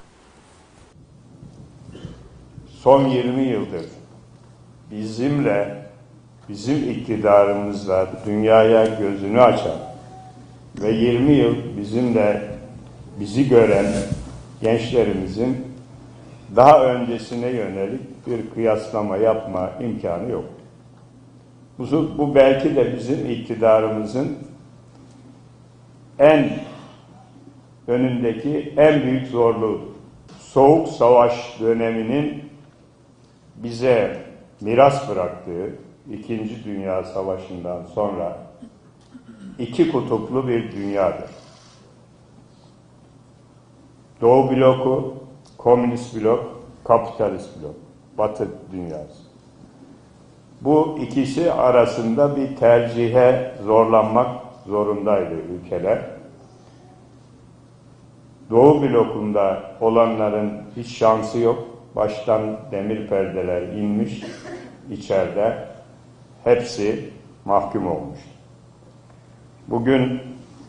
son 20 yıldır bizimle, bizim iktidarımızla dünyaya gözünü açan ve 20 yıl bizimle bizi gören gençlerimizin daha öncesine yönelik bir kıyaslama yapma imkanı yok. Bu, bu belki de bizim iktidarımızın en önündeki en büyük zorluğudur. Soğuk Savaş döneminin bize miras bıraktığı İkinci Dünya Savaşı'ndan sonra iki kutuplu bir dünyadır. Doğu bloku, komünist blok, kapitalist blok, batı dünyası. Bu ikisi arasında bir tercihe zorlanmak zorundaydı ülkeler. Doğu blokunda olanların hiç şansı yok. Baştan demir perdeler inmiş içeride. Hepsi mahkum olmuş. Bugün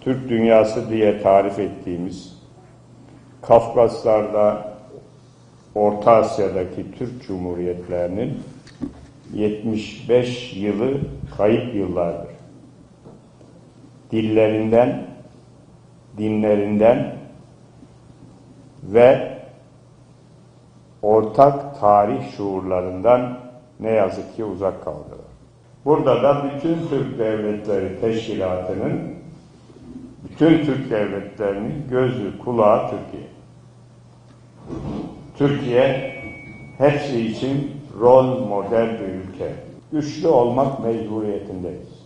Türk dünyası diye tarif ettiğimiz Kafkaslar'da Orta Asya'daki Türk Cumhuriyetlerinin 75 yılı kayıp yıllardır. Dillerinden, dinlerinden ve ortak tarih şuurlarından ne yazık ki uzak kaldılar. Burada da bütün Türk Devletleri Teşkilatı'nın bütün Türk devletlerinin gözü, kulağı Türkiye. Türkiye hepsi için rol model bir ülke. Güçlü olmak mecburiyetindeyiz.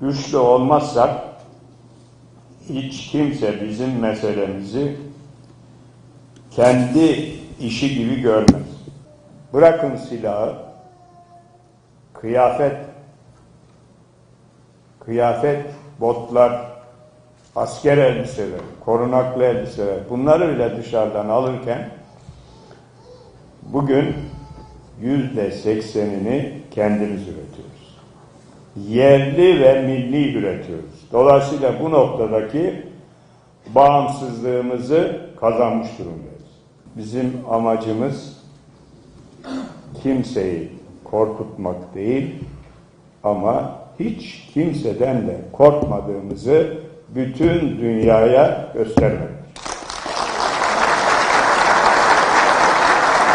Güçlü olmazsak hiç kimse bizim meselemizi kendi işi gibi görmez. Bırakın silahı, kıyafet, kıyafet, botlar, asker elbiseler, korunaklı elbiseler bunları bile dışarıdan alırken bugün yüzde seksenini kendimiz üretiyoruz. Yerli ve milli üretiyoruz. Dolayısıyla bu noktadaki bağımsızlığımızı kazanmış durumdayız. Bizim amacımız kimseyi korkutmak değil ama hiç kimseden de korkmadığımızı bütün dünyaya göstermek.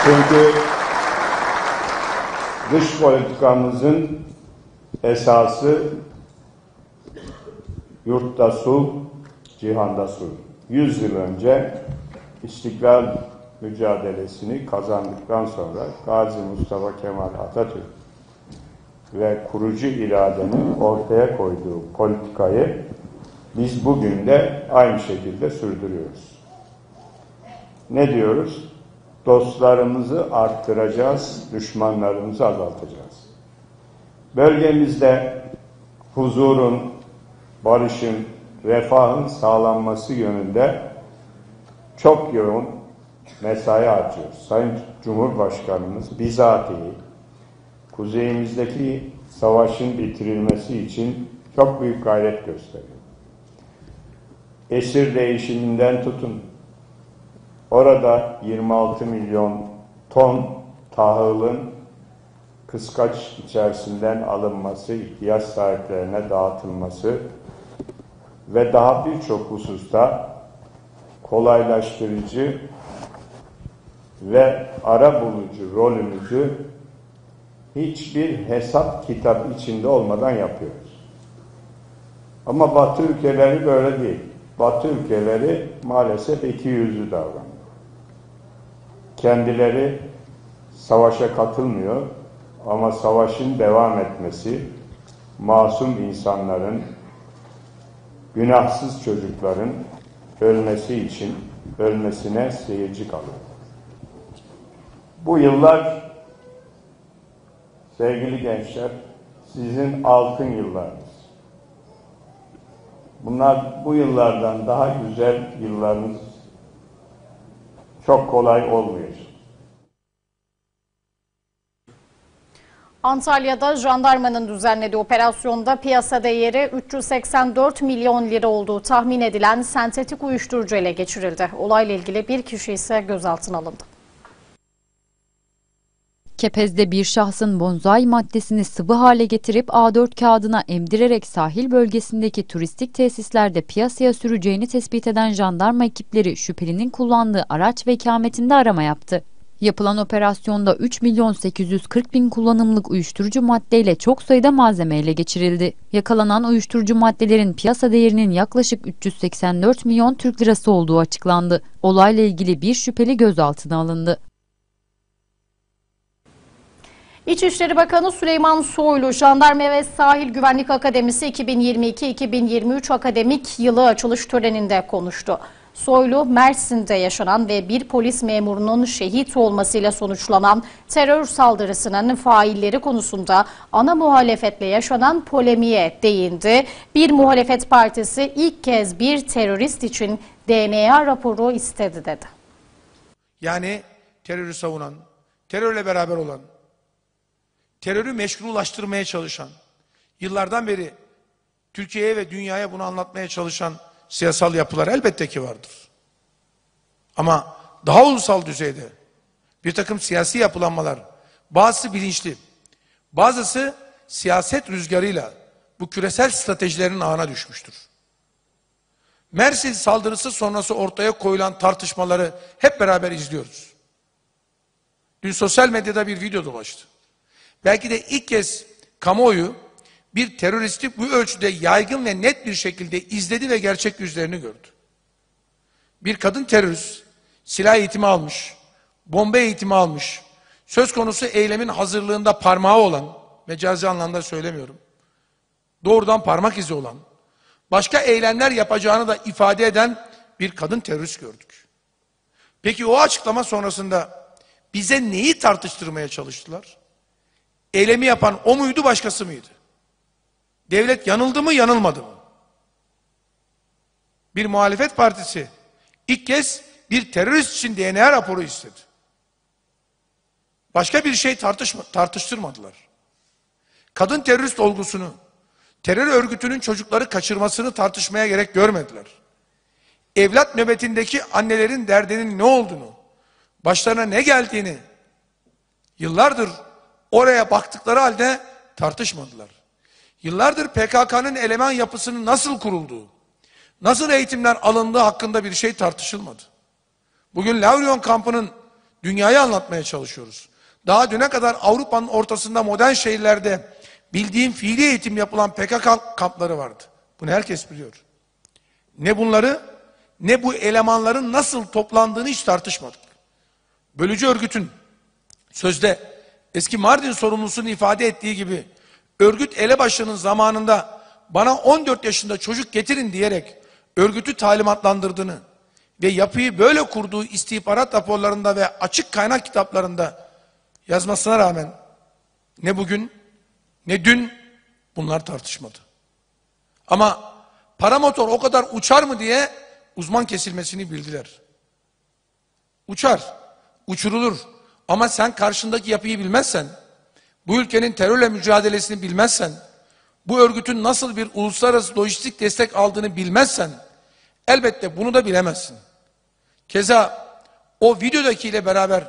Çünkü dış politikamızın esası yurtta sulh, cihanda sulh. Yüz yıl önce İstiklal mücadelesini kazandıktan sonra Gazi Mustafa Kemal Atatürk ve kurucu iradenin ortaya koyduğu politikayı biz bugün de aynı şekilde sürdürüyoruz. Ne diyoruz? Dostlarımızı arttıracağız, düşmanlarımızı azaltacağız. Bölgemizde huzurun, barışın, refahın sağlanması yönünde çok yoğun mesai harcıyoruz. Sayın Cumhurbaşkanımız bizatihi kuzeyimizdeki savaşın bitirilmesi için çok büyük gayret gösteriyor. Esir değişiminden tutun. Orada 26 milyon ton tahılın kıskaç içerisinden alınması, ihtiyaç sahiplerine dağıtılması ve daha birçok hususta kolaylaştırıcı ve ara bulucu rolümüzü hiçbir hesap kitap içinde olmadan yapıyoruz. Ama Batı ülkeleri böyle değil. Batı ülkeleri maalesef iki yüzlü davranıyor. Kendileri savaşa katılmıyor ama savaşın devam etmesi, masum insanların, günahsız çocukların ölmesi için ölmesine seyirci kalıyor. Bu yıllar sevgili gençler sizin altın yıllarınız. Bunlar bu yıllardan daha güzel yıllarınız çok kolay olmayacak. Antalya'da jandarmanın düzenlediği operasyonda piyasa değeri 384 milyon lira olduğu tahmin edilen sentetik uyuşturucu ele geçirildi. Olayla ilgili bir kişi ise gözaltına alındı. Kepez'de bir şahsın bonzai maddesini sıvı hale getirip A4 kağıdına emdirerek sahil bölgesindeki turistik tesislerde piyasaya süreceğini tespit eden jandarma ekipleri şüphelinin kullandığı araç ve ikametinde arama yaptı. Yapılan operasyonda 3 milyon 840 bin kullanımlık uyuşturucu maddeyle çok sayıda malzeme ele geçirildi. Yakalanan uyuşturucu maddelerin piyasa değerinin yaklaşık 384 milyon Türk lirası olduğu açıklandı. Olayla ilgili bir şüpheli gözaltına alındı. İçişleri Bakanı Süleyman Soylu, Jandarma ve Sahil Güvenlik Akademisi 2022-2023 akademik yılı açılış töreninde konuştu. Soylu, Mersin'de yaşanan ve bir polis memurunun şehit olmasıyla sonuçlanan terör saldırısının failleri konusunda ana muhalefetle yaşanan polemiğe değindi. Bir muhalefet partisi ilk kez bir terörist için DNA raporu istedi dedi. Yani terörü savunan, terörle beraber olan, terörü meşrulaştırmaya çalışan, yıllardan beri Türkiye'ye ve dünyaya bunu anlatmaya çalışan siyasal yapılar elbette ki vardır. Ama daha ulusal düzeyde bir takım siyasi yapılanmalar, bazısı bilinçli, bazısı siyaset rüzgarıyla bu küresel stratejilerin ağına düşmüştür. Mersin saldırısı sonrası ortaya koyulan tartışmaları hep beraber izliyoruz. Dün sosyal medyada bir video dolaştı. Belki de ilk kez kamuoyu bir teröristi bu ölçüde yaygın ve net bir şekilde izledi ve gerçek yüzlerini gördü. Bir kadın terörist silah eğitimi almış, bomba eğitimi almış, söz konusu eylemin hazırlığında parmağı olan, mecazi anlamda söylemiyorum, doğrudan parmak izi olan, başka eylemler yapacağını da ifade eden bir kadın terörist gördük. Peki o açıklama sonrasında bize neyi tartıştırmaya çalıştılar? Eylemi yapan o muydu başkası mıydı? Devlet yanıldı mı yanılmadı mı? Bir muhalefet partisi ilk kez bir terörist için DNA raporu istedi. Başka bir şey tartışma, tartıştırmadılar. Kadın terörist olgusunu, terör örgütünün çocukları kaçırmasını tartışmaya gerek görmediler. Evlat nöbetindeki annelerin derdinin ne olduğunu, başlarına ne geldiğini yıllardır oraya baktıkları halde tartışmadılar. Yıllardır PKK'nın eleman yapısının nasıl kurulduğu, nasıl eğitimler alındığı hakkında bir şey tartışılmadı. Bugün Lavrion kampının dünyayı anlatmaya çalışıyoruz. Daha düne kadar Avrupa'nın ortasında modern şehirlerde bildiğim fiili eğitim yapılan PKK kampları vardı. Bunu herkes biliyor. Ne bunları ne bu elemanların nasıl toplandığını hiç tartışmadık. Bölücü örgütün sözde eski Mardin sorumlusunun ifade ettiği gibi örgüt elebaşının zamanında bana 14 yaşında çocuk getirin diyerek örgütü talimatlandırdığını ve yapıyı böyle kurduğu istihbarat raporlarında ve açık kaynak kitaplarında yazmasına rağmen ne bugün ne dün bunlar tartışmadı. Ama paramotor o kadar uçar mı diye uzman kesilmesini bildiler. Uçar, uçurulur ama sen karşındaki yapıyı bilmezsen bu ülkenin terörle mücadelesini bilmezsen, bu örgütün nasıl bir uluslararası lojistik destek aldığını bilmezsen, elbette bunu da bilemezsin. Keza o videodakiyle beraber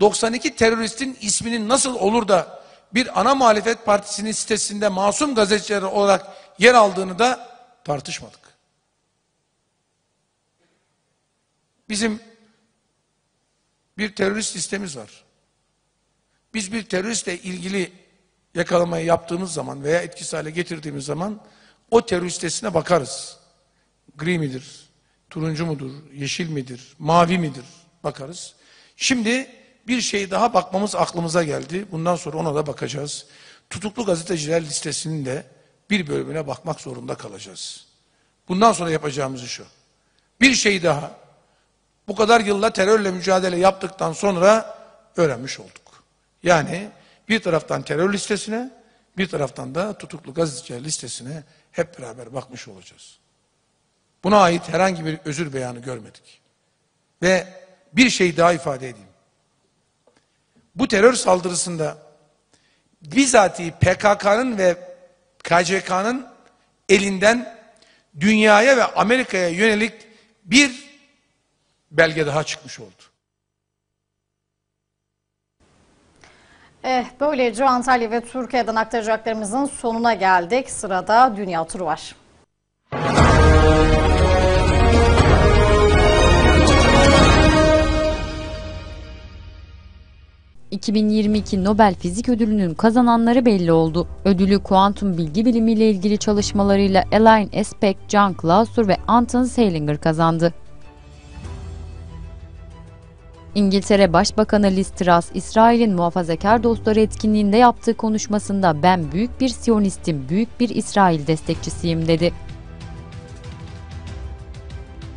92 teröristin isminin nasıl olur da bir ana muhalefet partisinin sitesinde masum gazeteciler olarak yer aldığını da tartışmadık. Bizim bir terörist listemiz var. Biz bir teröristle ilgili yakalamayı yaptığımız zaman veya etkisiz hale getirdiğimiz zaman o terör listesine bakarız. Gri midir, turuncu mudur, yeşil midir, mavi midir bakarız. Şimdi bir şey daha bakmamız aklımıza geldi. Bundan sonra ona da bakacağız. Tutuklu gazeteciler listesinin de bir bölümüne bakmak zorunda kalacağız. Bundan sonra yapacağımız şu. Bir şey daha. Bu kadar yılla terörle mücadele yaptıktan sonra öğrenmiş olduk. Yani bir taraftan terör listesine, bir taraftan da tutuklu gazeteciler listesine hep beraber bakmış olacağız. Buna ait herhangi bir özür beyanı görmedik. Ve bir şey daha ifade edeyim. Bu terör saldırısında bizatihi PKK'nın ve KCK'nın elinden dünyaya ve Amerika'ya yönelik bir belge daha çıkmış oldu. Eh, böylece Antalya ve Türkiye'den aktaracaklarımızın sonuna geldik. Sırada dünya turu var. 2022 Nobel Fizik Ödülü'nün kazananları belli oldu. Ödülü kuantum bilgi bilimiyle ilgili çalışmalarıyla Elaine Espek, John Clauser ve Anton Seilinger kazandı. İngiltere Başbakanı Liz Truss, İsrail'in muhafazakar dostları etkinliğinde yaptığı konuşmasında ben büyük bir Siyonistim, büyük bir İsrail destekçisiyim dedi.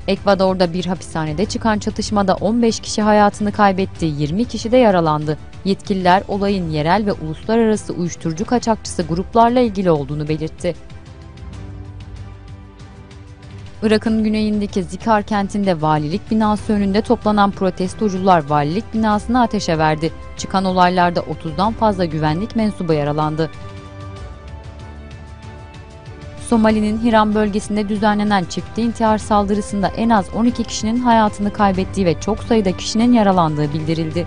Ekvador'da bir hapishanede çıkan çatışmada 15 kişi hayatını kaybetti, 20 kişi de yaralandı. Yetkililer olayın yerel ve uluslararası uyuşturucu kaçakçısı gruplarla ilgili olduğunu belirtti. Irak'ın güneyindeki Zikar kentinde valilik binası önünde toplanan protestocular valilik binasını ateşe verdi. Çıkan olaylarda 30'dan fazla güvenlik mensubu yaralandı. Somali'nin Hiram bölgesinde düzenlenen çifte intihar saldırısında en az 12 kişinin hayatını kaybettiği ve çok sayıda kişinin yaralandığı bildirildi.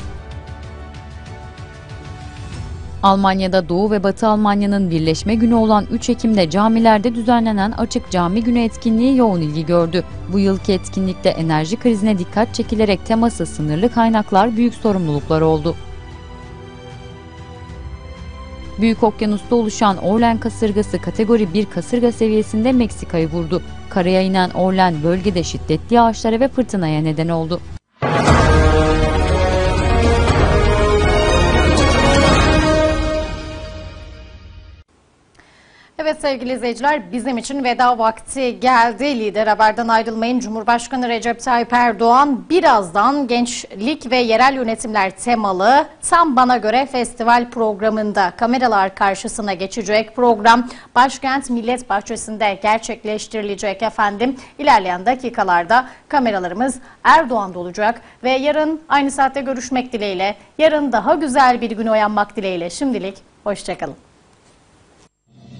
Almanya'da Doğu ve Batı Almanya'nın birleşme günü olan 3 Ekim'de camilerde düzenlenen Açık Cami Günü etkinliği yoğun ilgi gördü. Bu yılki etkinlikte enerji krizine dikkat çekilerek teması sınırlı kaynaklar büyük sorumluluklar oldu. Büyük Okyanus'ta oluşan Orlen kasırgası kategori 1 kasırga seviyesinde Meksika'yı vurdu. Karaya inen Orlen bölgede şiddetli yağışlara ve fırtınaya neden oldu. Evet sevgili izleyiciler bizim için veda vakti geldi. Lider haberden ayrılmayın. Cumhurbaşkanı Recep Tayyip Erdoğan birazdan gençlik ve yerel yönetimler temalı tam bana göre festival programında kameralar karşısına geçecek. Program başkent Millet Bahçesi'nde gerçekleştirilecek efendim. İlerleyen dakikalarda kameralarımız Erdoğan'da olacak ve yarın aynı saatte görüşmek dileğiyle. Yarın daha güzel bir gün uyanmak dileğiyle. Şimdilik hoşçakalın.